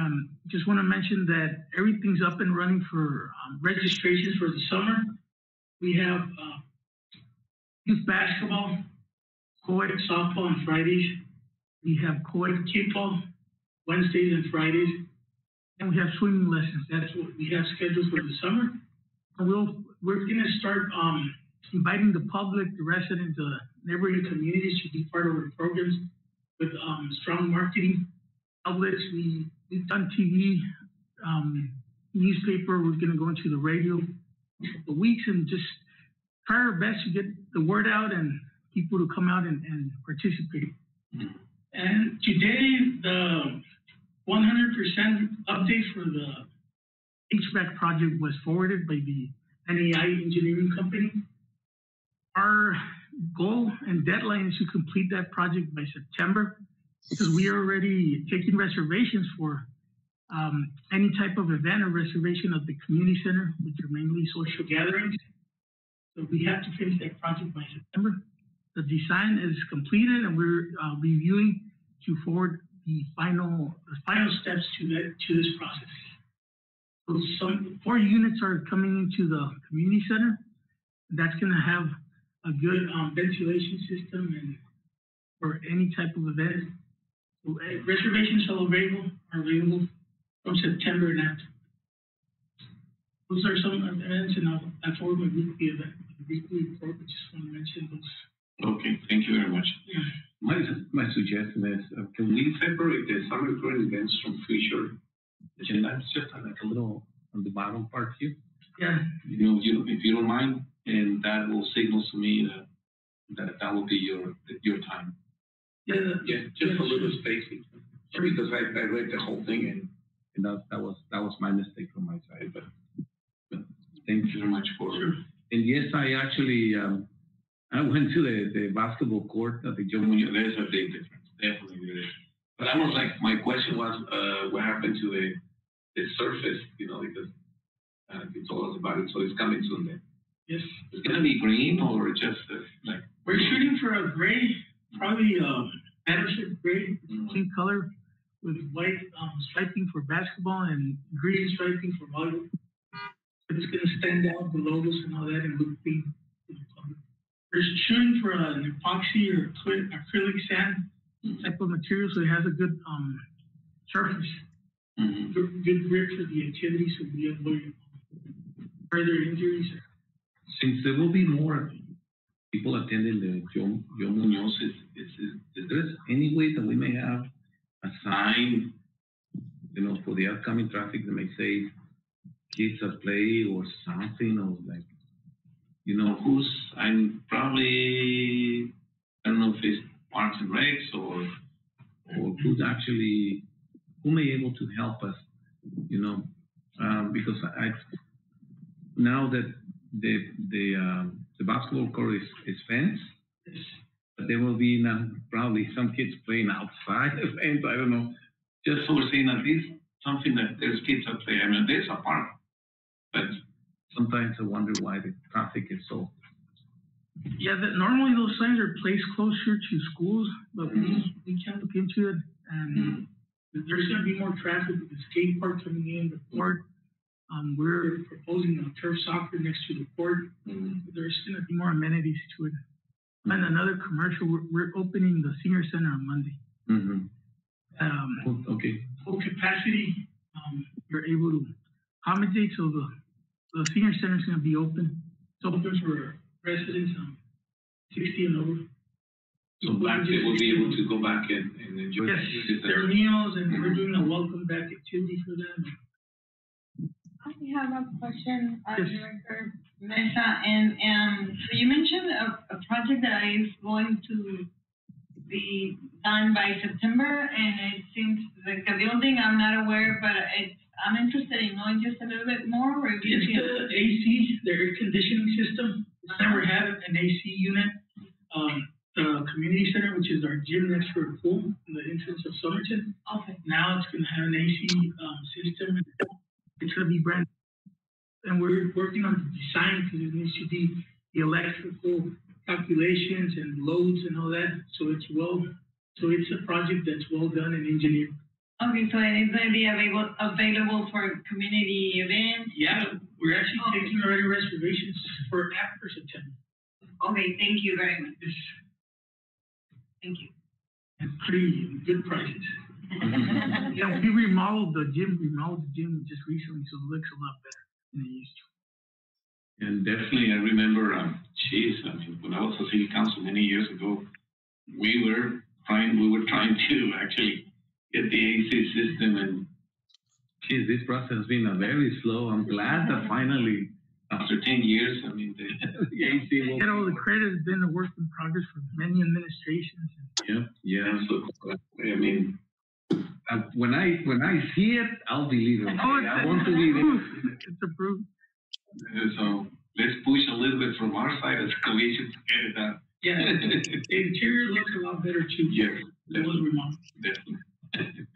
Um, just wanna mention that everything's up and running for, um, registrations for the summer. We have, uh, youth basketball, co-ed softball on Fridays. We have co-ed kickball Wednesdays and Fridays. And we have swimming lessons. That's what we have scheduled for the summer. And we'll, we're gonna start, um, inviting the public, the residents, the neighboring communities to be part of our programs with, um, strong marketing outlets. We, we've done TV, um, newspaper. We're gonna go into the radio in a couple of weeks and just try our best to get the word out and people to come out and, and participate. And today, the one hundred percent update for the HVAC project was forwarded by the NAI engineering company. Our goal and deadline is to complete that project by September because we are already taking reservations for um, any type of event or reservation of the community center, which are mainly social gatherings. So we have to finish that project by September. The design is completed and we're uh, reviewing to forward the final, the final steps to that, to this process. So some, four units are coming into the community center. That's gonna have a good, um, ventilation system and for any type of event. So, Reservations are available, are available from September and after. Those are some events and I'll, I forward my weekly event, weekly report, I just wanna mention those. Okay, thank you very much. Yeah. My, my suggestion is, uh, can we separate the summer current events from future agendas, just uh, like a little on the bottom part here? Yeah, You know, you, if you don't mind, and that will signal to me that, that that will be your, your time. Yeah, Yeah, just a little spacing, because I, I read the whole thing and, and that, that was, that was my mistake from my side, but, but thank Thank you you. very much for, sure. And yes, I actually, um, I went to the, the basketball court at the Joe Munoz. there's a big difference, definitely there is. But I was like, my question was, uh, what happened to the, the surface, you know, because, uh, you told us about it, so it's coming soon then. Yes, It's gonna be green or just, uh, like, we're shooting for a gray, probably, um, Patterson gray, mm, clean color with white, um, striping for basketball and green striping for volleyball. It's gonna stand out, the logos and all that and look clean to the public. We're shooting for an epoxy or acrylic sand type of material, so it has a good, um, surface. mhm. good, good grip for the activity, so we avoid further injuries. Since there will be more people attending the Joe, Joe Munoz, is, is, is, is there any way that we may have a sign, you know, for the upcoming traffic that may say kids at play or something, or like, you know, who's, I'm probably, I don't know if it's Parks and Recs or, or who's actually, who may able to help us, you know, um, because I, now that the, the, um, the basketball court is, is fenced, but there will be now probably some kids playing outside the [LAUGHS] fence, I don't know. just so we're saying at least something that there's kids at play. I mean, there's a park, but Sometimes I wonder why the traffic is so, Yeah, that normally those signs are placed closer to schools, but we, Mhm. we can look into it. And there's gonna be more traffic with the skate park coming in, the port. Um, we're proposing a turf soccer next to the court. There's gonna be more amenities to it. And another commercial, we're, we're opening the senior center on Monday. Mm-hmm. Um, Okay. full capacity, um, you're able to accommodate, so the, the senior center is gonna be open. It's open for residents, um, sixty and over. So back, they will be able to go back and, and enjoy. Yes, their meals, and we're doing a welcome back activity for them. I have a question, uh, Yes. Director. Mesa, and, um, so you mentioned a, a project that is going to be done by September, and it seems like the building, I'm not aware, but it's, I'm interested in knowing just a little bit more, or if you It's can. the AC, their air conditioning system, it's never had an AC unit. Um, the community center, which is our gym next to our pool, in the entrance of Somerton, Okay. now it's gonna have an AC, um, system. It's gonna be brand, and we're working on the design, because it needs to be the electrical calculations and loads and all that, so it's well, so it's a project that's well done and engineered. Okay, so it is gonna be available, available for community events? Yeah, we're actually Okay. taking already reservations for after September. Okay, thank you very much, It's, thank you. it's pretty good prices. Yeah, we remodeled the gym, We remodeled the gym just recently, so it looks a lot better than it used to. And definitely, I remember, um, geez, I mean, when I was a city council many years ago, we were trying, we were trying to actually get the AC system and Geez, this process has been a very slow. I'm glad that finally, after ten years, I mean, the, [LAUGHS] the AC will. You know, the credit has been a work in progress for many administrations. Yeah, yeah. so, I mean, Uh, when I, when I see it, I'll believe it. Oh, it's, I want to believe it. It's approved. so let's push a little bit from our side as commission to get it done. Yeah, [LAUGHS] the interior looks a lot better too. Yes, It was remodeled. definitely.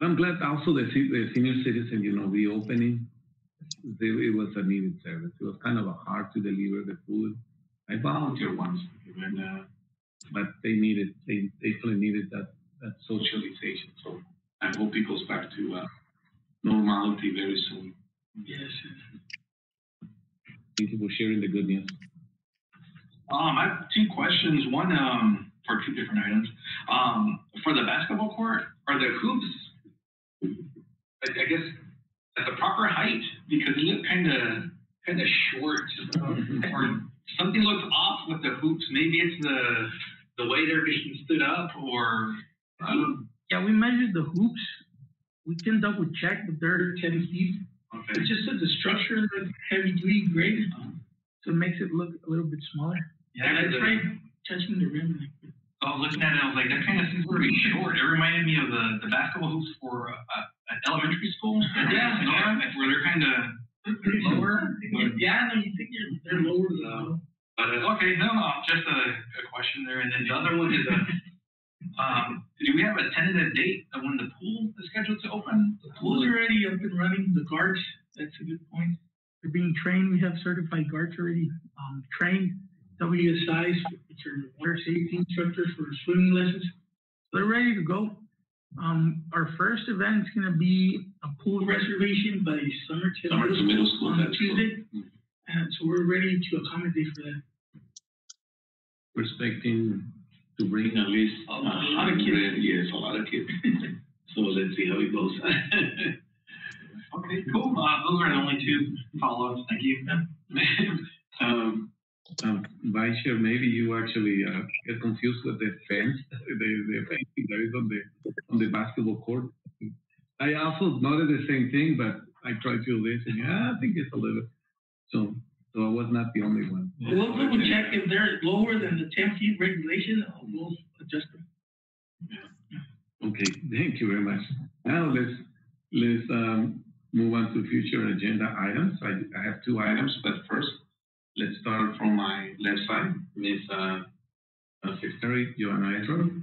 I'm glad also the, the senior citizen, you know, the opening, they, it was a needed service. It was kind of a hard to deliver the food. I volunteered once, And, uh, but they needed, they definitely needed that, that social. socialization, so I hope it goes back to, uh, normality very soon. Yes. Thank you for sharing the good news. Um, I have two questions. One, um, for two different items. Um, for the basketball court, are the hoops, I, I guess, at the proper height? Because they look kind of, kind of short, or something looks off with the hoops. Maybe it's the, the way they're being stood up, or Don't. [CLEARS THROAT] Yeah, we measured the hoops. We can double check, but they're ten feet. Okay. It's just that the structure is like heavy duty grade, so it makes it look a little bit smaller. Yeah, I 'cause the- tried touching the rim. was looking at it, I was like, that kind of seems very short. It reminded me of the, the basketball hoops for uh, uh, elementary school. [LAUGHS] Yeah, yeah. like where they're kind of lower. Yeah, no, you think you're, they're lower though. But uh, okay, no, no, just a, a question there. And then the other one is, uh, um, do we have a tentative date of when the pool is scheduled to open? The pool's already up and running. The guards, that's a good point. They're being trained. We have certified guards already um, trained. WSIs, which are water safety instructors for swimming lessons. They're ready to go. Um, our first event is going to be a pool reservation by Summerton Somerton Middle School, on that's Tuesday. And so we're ready to accommodate for that. We're expecting to bring At least A lot of kids. Yes, a lot of kids. So let's see how it goes. [LAUGHS] Okay, cool. Uh, those are the only two follow-ups. Thank you. [LAUGHS] Um, um, Vice Chair, maybe you actually uh, get confused with the fence, [LAUGHS] the, the fencing that is on the on the basketball court. I also noted the same thing, but I tried to listen. Yeah, I think it's a little. So, so I was not the only one. We'll double check if they're lower than the ten feet regulation, we'll adjust them. Okay, thank you very much. Now let's let's um, move on to future agenda items. I, I have two items, but first let's start from my left side, Ms. Uh, uh, Secretary Joanna Edro.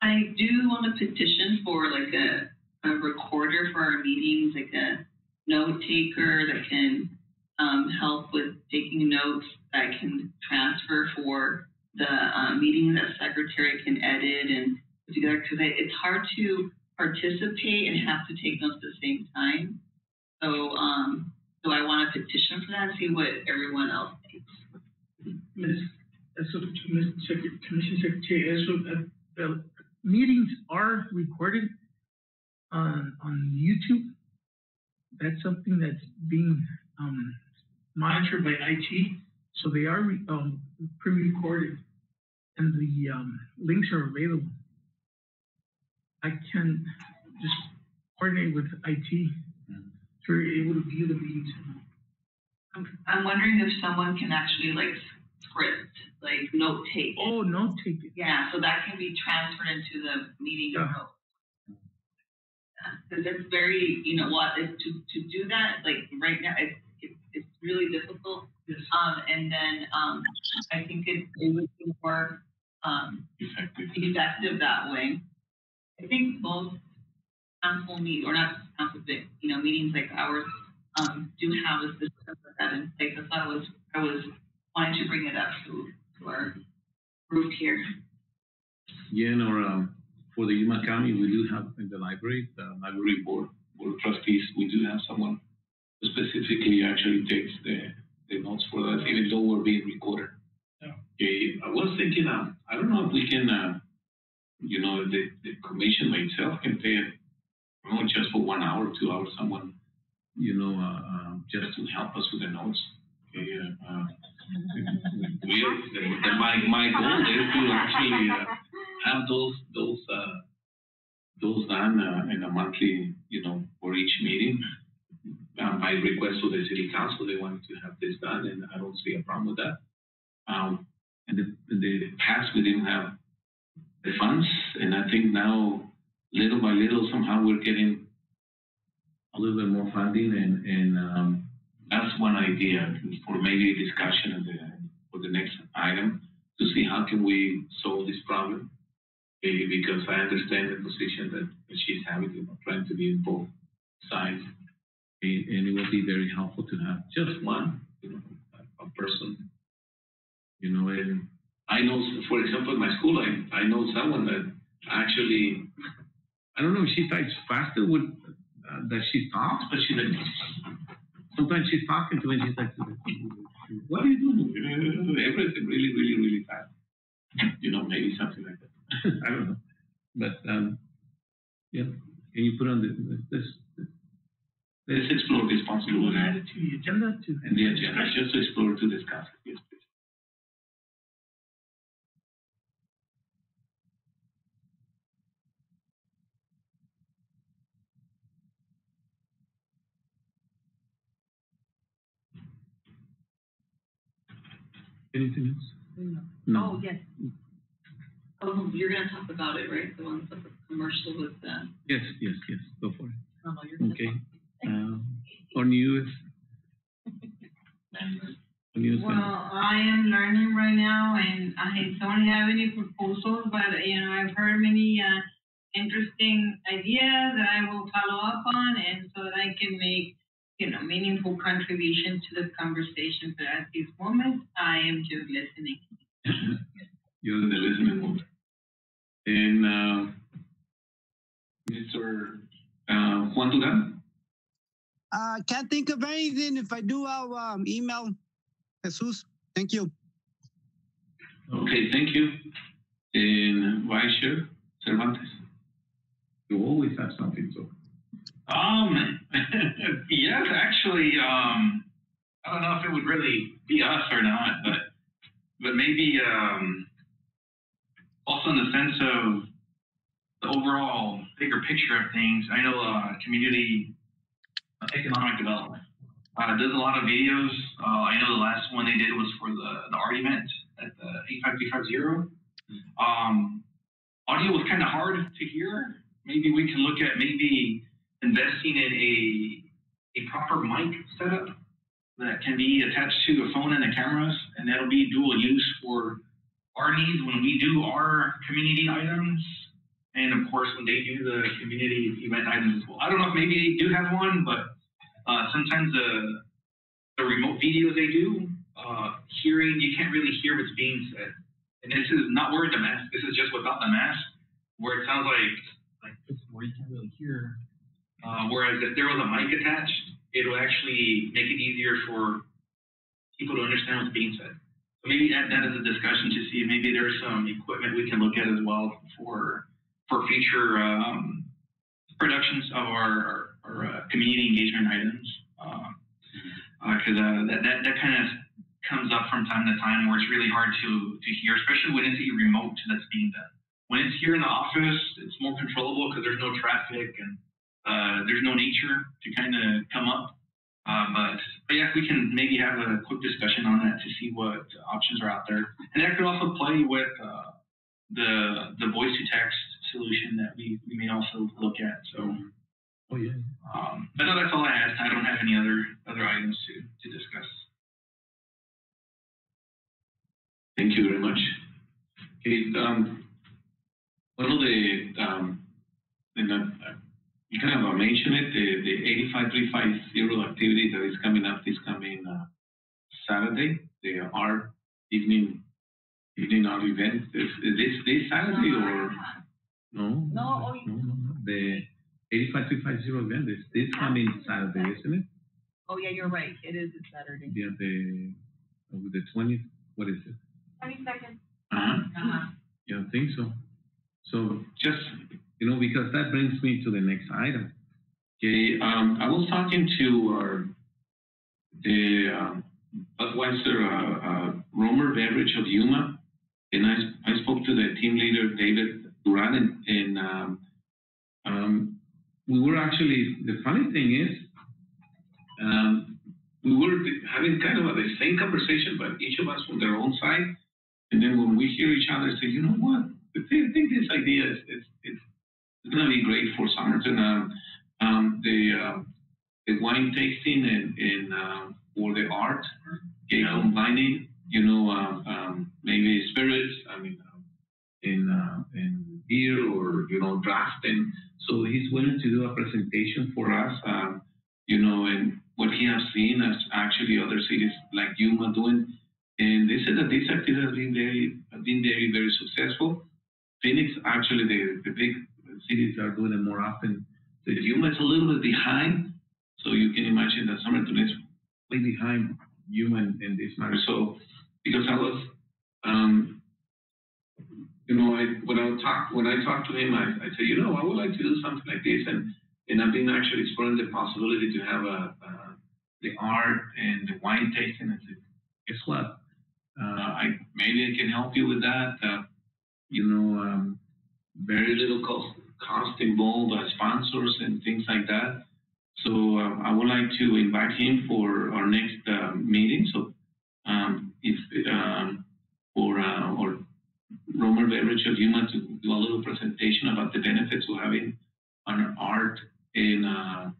I do want a petition for like a, a recorder for our meetings, like a note taker that can um, help with taking notes that can transfer for the uh, meeting that secretary can edit and put together because it's hard to participate and have to take notes at the same time. So, um, do I want to petition for that and see what everyone else thinks? Ms. Eso, Ms. Secretary, Commission Secretary, Eso, uh, the meetings are recorded on, on YouTube. That's something that's being, um, monitored by IT, so they are, um, pre-recorded and the, um, links are available. I can just coordinate with IT, so you're able to view the meetings. I'm, I'm wondering if someone can actually like script, like note take. Oh, note taking. Yeah, so that can be transferred into the meeting Yeah. notes. Because it's very, you know, what is to to do that like right now, it's it's, it's really difficult. Yes. Um, and then um, I think it, it would be more um, Effective. effective that way. I think both council meet or not council, but you know, meetings like ours um, do have a system like that in place. I thought it was I was wanting to bring it up to, to our group here. Yeah, and our, um, for the Yuma County, we do have in the library, the library board, board of trustees, we do have someone who specifically actually takes the, the notes for that, even though we're being recorded. Yeah. Okay, I was thinking, um, I don't know if we can, uh, you know, the, the commission by itself can pay, I don't know, just for one hour, two hours, someone, you know, uh, um, just to help us with the notes. Okay, uh, uh, we, my, my goal is to actually, uh, have those those uh, those done uh, in a monthly, you know, for each meeting. Um, by request of the city council, they wanted to have this done, and I don't see a problem with that. Um, in the, in the past, we didn't have the funds, and I think now, little by little, somehow we're getting a little bit more funding, and and um, that's one idea for maybe a discussion the, for the next item to see how can we solve this problem. Because I understand the position that, she's having, know, trying to be in both sides. Eh, and it will be very helpful to have just one, you know, a, person. You know, and I know, for example, in my school, I, I know someone that actually, I don't know if she types faster with, uh, that she talks, but she like, sometimes she's talking to me and she's like, what are you doing? Everything really, really, really fast. You know, maybe something like that. [LAUGHS] I don't know. But, um, yeah, can you put on the, this, let's explore this You want to possibility add it to the agenda to? and the agenda, just to explore, to discuss. Yes, please. Anything else? No. Oh, yes. Oh, you're gonna talk about it, right? The one, the commercial with the. Yes, yes, yes, go for it. No, no, you're gonna Okay. Um, on news. News. Well, I am learning right now, and I don't have any proposals, but you know, I've heard many uh, interesting ideas that I will follow up on, and so that I can make you know meaningful contribution to the conversation. But at this moment, I am just listening. [LAUGHS] You're in the listening mode. And, uh, Mr. Uh, Juan Duran? Uh, can't think of anything. If I do, I'll um, email Jesus. Thank you. Okay, thank you. And Vice Chair Cervantes? You always have something, to. Um, [LAUGHS] yes, actually, um, I don't know if it would really be us or not, but but maybe um, also in the sense of the overall bigger picture of things. I know uh, community economic development uh, does a lot of videos. Uh, I know the last one they did was for the the art event at the 85350. Um, audio was kind of hard to hear. Maybe we can look at maybe investing in a a proper mic setup that can be attached to a phone and the cameras, and that'll be dual use for our needs when we do our community items, and of course when they do the community event items as well. I don't know if maybe they do have one, but uh, sometimes the the remote videos they do, uh, hearing you can't really hear what's being said. And this is not wearing the mask. This is just without the mask, where it sounds like like this, where you can't really hear. Uh, whereas if there was a mic attached, it'll actually make it easier for people to understand what's being said. So maybe add that as a discussion to see maybe there's some equipment we can look at as well for for future um, productions of our, our, our uh, community engagement items. Because uh, uh, that, that, that kind of comes up from time to time where it's really hard to, to hear, especially when it's a remote that's being done. When it's here in the office, it's more controllable because there's no traffic and uh, there's no nature to kind of come up. Uh, but, but yeah, we can maybe have a quick discussion on that to see what options are out there. And that could also play with uh, the the voice to text solution that we, we may also look at. So, Oh, yeah. um, but no, that's all I had. I don't have any other other items to, to discuss. Thank you very much. Okay, um, one of the, um, and, uh, you kind of mentioned it, the, the 85350 activity that is coming up this coming uh, Saturday, the art evening evening art event. Is, is this this Saturday or? No. No, No, no, no. The 85350 event is this coming Saturday, isn't it? Oh, yeah, you're right. It is a Saturday. Yeah, the, uh, the 20th, what is it? Twenty seconds. Uh-huh. Uh-huh. Yeah, I think so. So just, you know, because that brings me to the next item. Okay, um, I was talking to our, the um, Budweiser uh, uh, Romer beverage of Yuma, and I, I spoke to the team leader, David Duran, and, and um, um, we were actually, the funny thing is, um, we were having kind of the same conversation, but each of us from their own side. And then when we hear each other say, you know what, I think, this idea is, is going to be great for Somerton. Um, um, the, uh, the wine tasting and, and uh, or the art, combining, you know, um, um, maybe spirits, I mean, um, in, uh, in beer or, you know, drafting. So he's willing to do a presentation for us, um, you know, and what he has seen as actually other cities like Yuma doing. And they said that this activity has been very, been very, very successful. Phoenix, actually, the, the big cities are doing it more often. So Yuma is a little bit behind. So you can imagine that Somerton is way behind Yuma in, in this matter. So because I was, um, you know, I when I talk when I talked to him, I, I said, you know, I would like to do something like this, and and I've been actually exploring the possibility to have a, uh, the art and the wine tasting. I said, guess what? Uh, I maybe I can help you with that. Uh, you know, um, very little cost cost involved, uh, sponsors and things like that. So um, I would like to invite him for our next uh, meeting. So um, if um, uh, or Romer Beverage of Yuma to do a little presentation about the benefits of having an art in uh,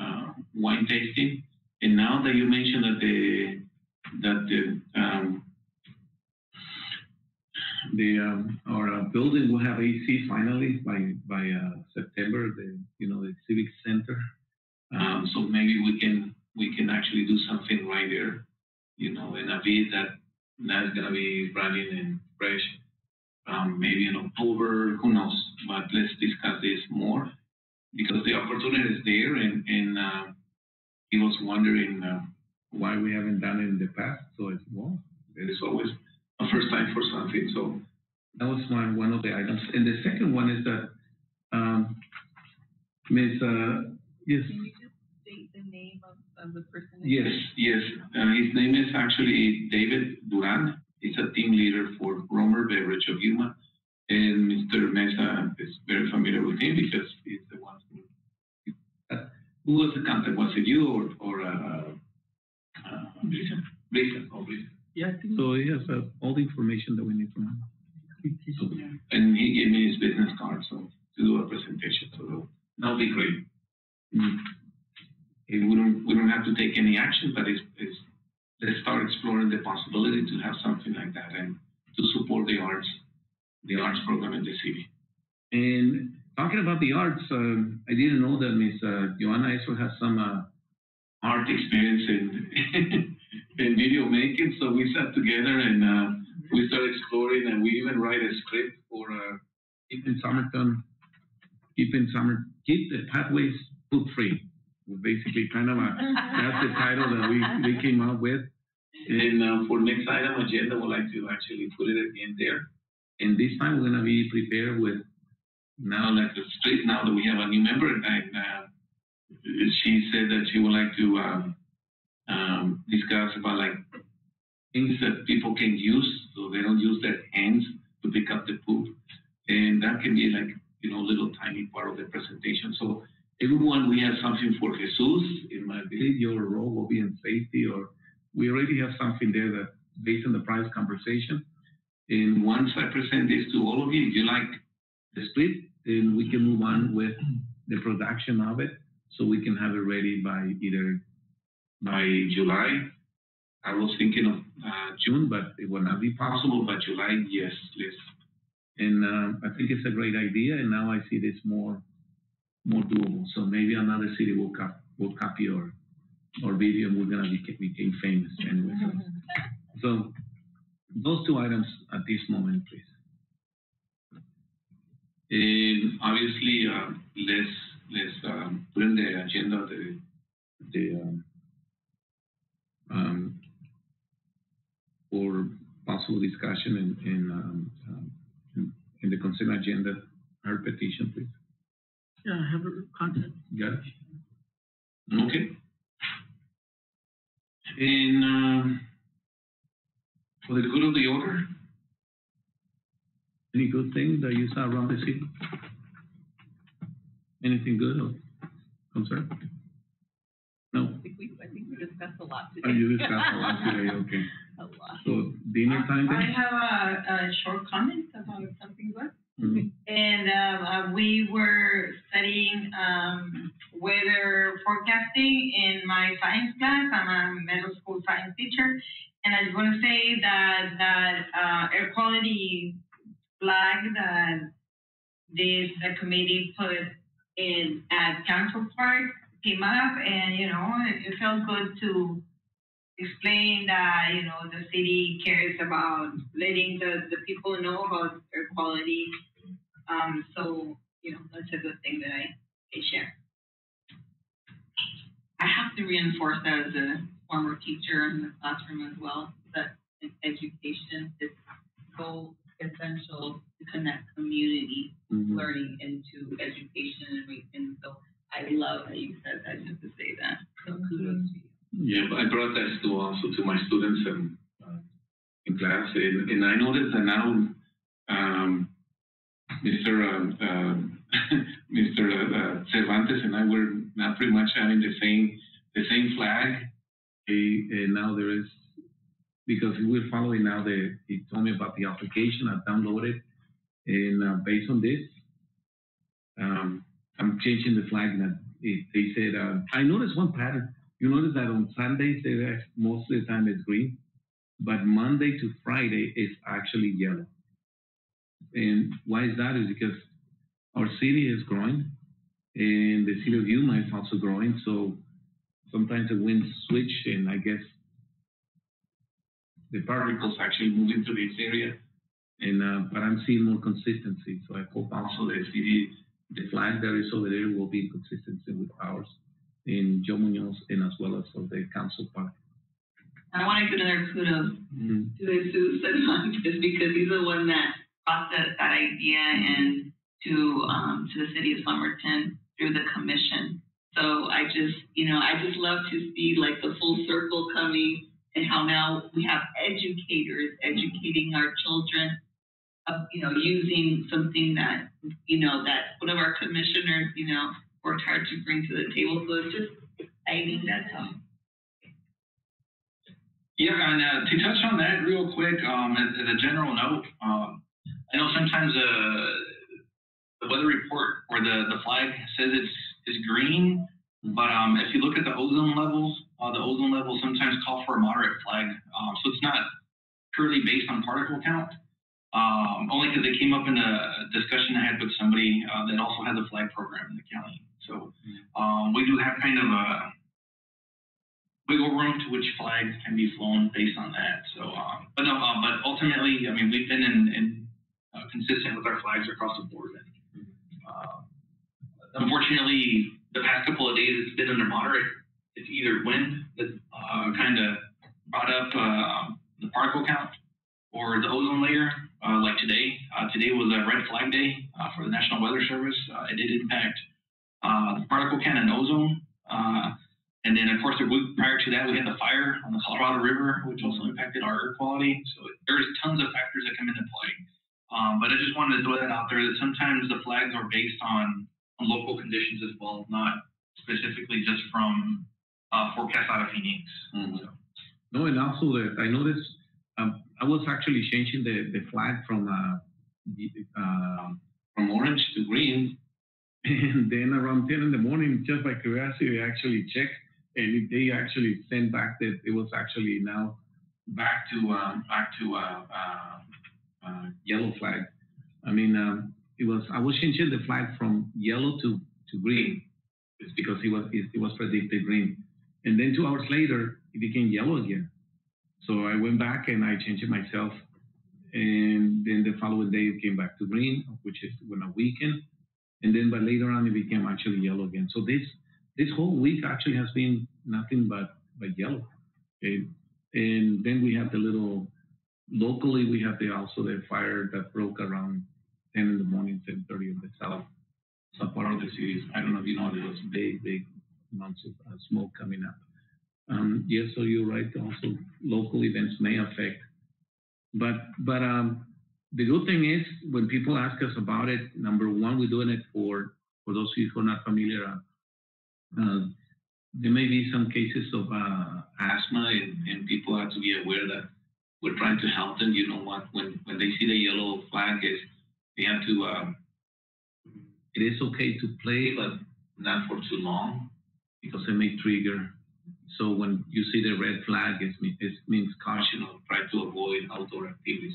uh, wine tasting. And now that you mentioned that the that the um, the um, our uh, building will have AC finally by by uh, September. The you know the civic center. um, so maybe we can we can actually do something right there, you know, in a bid that that's gonna be running and fresh. Um, maybe in October, who knows? But let's discuss this more because the opportunity is there, and and uh, he was wondering uh, Why we haven't done it in the past? So it's well, it is always a first time for something. So that was my one of the items. And the second one is that um, Ms. Uh, yes, Can you just state the name of, of the person? Yes, yes. Uh, his name is actually David Duran. He's a team leader for Romer Beverage of Yuma. And Mr. Mesa is very familiar with him because he's the one who. Who was the contact? Was it you or, or uh, uh, Lisa? Lisa, oh, Lisa. Yeah, I think so he has uh, all the information that we need from him. So, and he gave me his business card so to do a presentation. So that'll be great. Mm. Okay, we don't we don't have to take any action, but it's, it's let's start exploring the possibility to have something like that and to support the arts, the arts program in the city. And talking about the arts, um, I didn't know that Ms. Uh, Joanna also has some uh, Art experience in [LAUGHS] in video making, so we sat together and uh, we started exploring, and we even write a script for uh, keeping Somerton, keeping Summer, keep the pathways food free. Basically kind of a, that's the title that we, we came up with. And uh, for next item agenda, we'd like to actually put it again there. And this time we're gonna be prepared with now like the split, now that we have a new member, and uh, she said that she would like to um, um, discuss about like things that people can use so they don't use their hands to pick up the poop. And that can be like, you know, little tiny part of the presentation. So everyone, we have something for Jesus. In my believe your role will be in safety or we already have something there that based on the price conversation. And once I present this to all of you, if you like the split, then we can move on with the production of it so we can have it ready by either by July. I was thinking of uh, June, but it will not be possible. But July, yes, please. And um, I think it's a great idea, and now I see this more more doable. So maybe another city will will copy our our video, and we're gonna be, become famous anyway. So, so those two items at this moment, please. And obviously, uh, let's let's um, put in the agenda the the um, um, for possible discussion in in, um, um, in, in the consent agenda. Our petition, please. Yeah, I have a contact. Got it. Okay. And um, for the good of the order, any good thing that you saw around the city? Anything good or concern? No. I think we, I think we discussed a lot Oh, today. you discussed a lot [LAUGHS] today, okay. A lot. So dinner time I then? have a, a short comment about something good. Mhm. And um, uh, we were studying um, weather forecasting in my science class. I'm a middle school science teacher, and I just want to say that that uh, air quality flag that this the committee put in at Council Park came up, and you know it, it felt good to explain that you know the city cares about letting the, the people know about air quality. Um, so you know that's a good thing that I, I share. I have to reinforce that as a former teacher in the classroom as well, that education is so essential to connect community Mhm. learning into education and and so I love that you said that, just to say that. So kudos to you. Yeah, I brought that to also to my students um, uh, in class, and, and I noticed that now, um, Mr. Uh, [LAUGHS] uh, Mr. Uh, Cervantes and I were not pretty much having the same the same flag. And now there is, because we're following now the, he told me about the application, I downloaded, and uh, based on this, um, I'm changing the flag that they said, uh, I noticed one pattern. You notice that on Sundays, have- most of the time it's green, but Monday to Friday is actually yellow. And why is that? Is because our city is growing, and the city of Yuma is also growing, so sometimes the winds switch, and I guess The particles actually move into this area, and uh, but I'm seeing more consistency. So I hope also the city, the flag that is over there will be in consistency with ours in Joe Munoz and as well as of the council park. And I want to give another kudos Mhm. to Jesus Cervantes because he's the one that processed that idea and to um, to the city of Somerton through the commission. So I just you know I just love to see like the full circle coming and how now we have educators educating our children of you know using something that you know that one of our commissioners you know worked hard to bring to the table. So it's just exciting. That's all. Yeah, and uh, to touch on that real quick, um, as, as a general note, um, I know sometimes uh, the weather report or the, the flag says it's is green, but um, if you look at the ozone levels, uh, the ozone levels sometimes call for a moderate flag. Um, so it's not purely based on particle count. Um, only because it came up in a discussion I had with somebody uh, that also has a flag program in the county. So um, we do have kind of a wiggle room to which flags can be flown based on that. So, um, but no, um, but ultimately, I mean, we've been in, in uh, consistent with our flags across the board. And, uh, unfortunately, the past couple of days, it's been under moderate. It's either wind that uh, kind of brought up uh, the particle count or the ozone layer, uh, like today. Uh, today was a red flag day uh, for the National Weather Service. Uh, it did impact uh, the particle count and ozone. And then, of course, the week prior to that, we had the fire on the Colorado River, which also impacted our air quality. So there's tons of factors that come into play. Um, but I just wanted to throw that out there that sometimes the flags are based on, on local conditions as well, not specifically just from uh, forecast out of Phoenix. Mhm. So, No, and also that I noticed um, I was actually changing the, the flag from uh, uh, from orange to green, [LAUGHS] and then around ten in the morning, just by curiosity, I actually checked, and they actually sent back that it was actually now back to um, back to uh, uh, uh, yellow flag. I mean, um, it was I was changing the flag from yellow to to green. It's because it was it, it was predicted green, and then two hours later it became yellow again. So I went back and I changed it myself, and then the following day it came back to green, which is when a weekend, and then but later on it became actually yellow again. So this this whole week actually has been nothing but but yellow, okay? and then we have the little locally we have the also the fire that broke around 10 in the morning, 10:30 in the south some part of the cities. I don't know if you know there was big big amounts of uh, smoke coming up. Um, yes, so you're right. Also, local events may affect, but but um, the good thing is when people ask us about it, number one, we're doing it for for those who are not familiar. Uh, uh, there may be some cases of uh, asthma, and, and people have to be aware that we're trying to help them. You know what? When when they see the yellow flag, is they have to. Um, it is okay to play, but not for too long because it may trigger so when you see the red flag, it, mean, it means caution or try to avoid outdoor activities.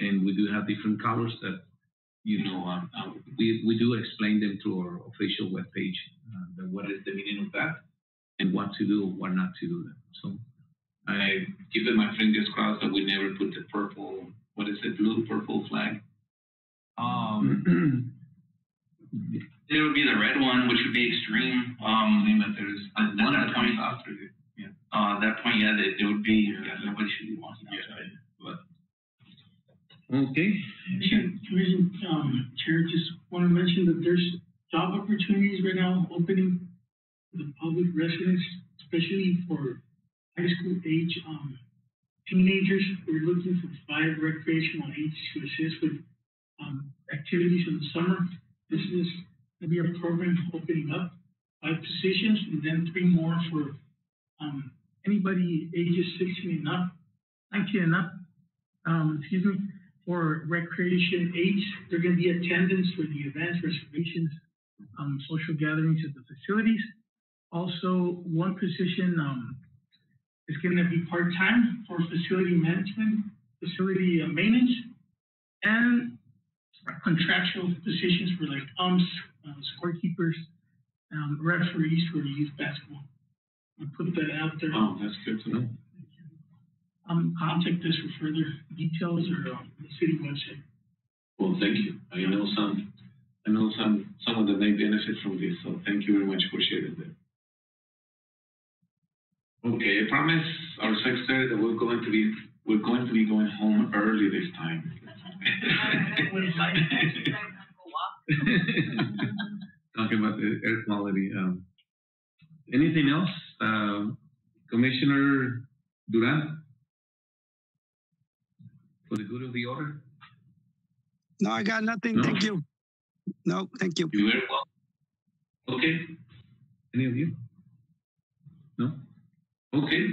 And we do have different colors that, you know, um, uh, we, we do explain them through our official webpage, uh, what is the meaning of that and what to do what not to do. That. So I keep my fingers crossed that we never put the purple, what is it, blue purple flag. Um, [CLEARS THROAT] there would be the red one, which would be extreme. Um, that there's at one that that point, comes after it. Yeah. uh, that point, yeah, there, there would be yeah, nobody should be walking outside. But Okay. Commission, Commission, um, Chair, just want to mention that there's job opportunities right now opening for the public residents, especially for high school age, um, teenagers. We're looking for five recreational aides to assist with, um, activities in the summer. This is gonna be a program opening up five positions and then three more for, um, anybody ages sixteen and up, nineteen and up, um, excuse me, for recreation age. They're going to be attendance for the events, reservations, um, social gatherings at the facilities. Also, one position um, is going to be part time for facility management, facility uh, maintenance, and contractual positions for like umps, uh, scorekeepers, um, referees for youth basketball. I put that out there. Oh, that's good to know. Um, contact us for further details or um, the city website. Well, thank you. I know some, I know some, some of them may benefit from this, so thank you very much for sharing that. Okay, I promise our secretary that we're going to be, we're going to be going home early this time. [LAUGHS] Talking about the air quality. Um, anything else, uh, Commissioner Duran? For the good of the order? No, I got nothing. No? Thank you. No, thank you. You very well. Okay. Any of you? No? Okay.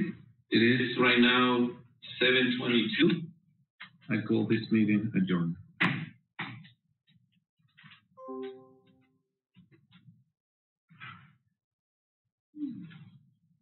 It is right now seven twenty-two. I call this meeting adjourned.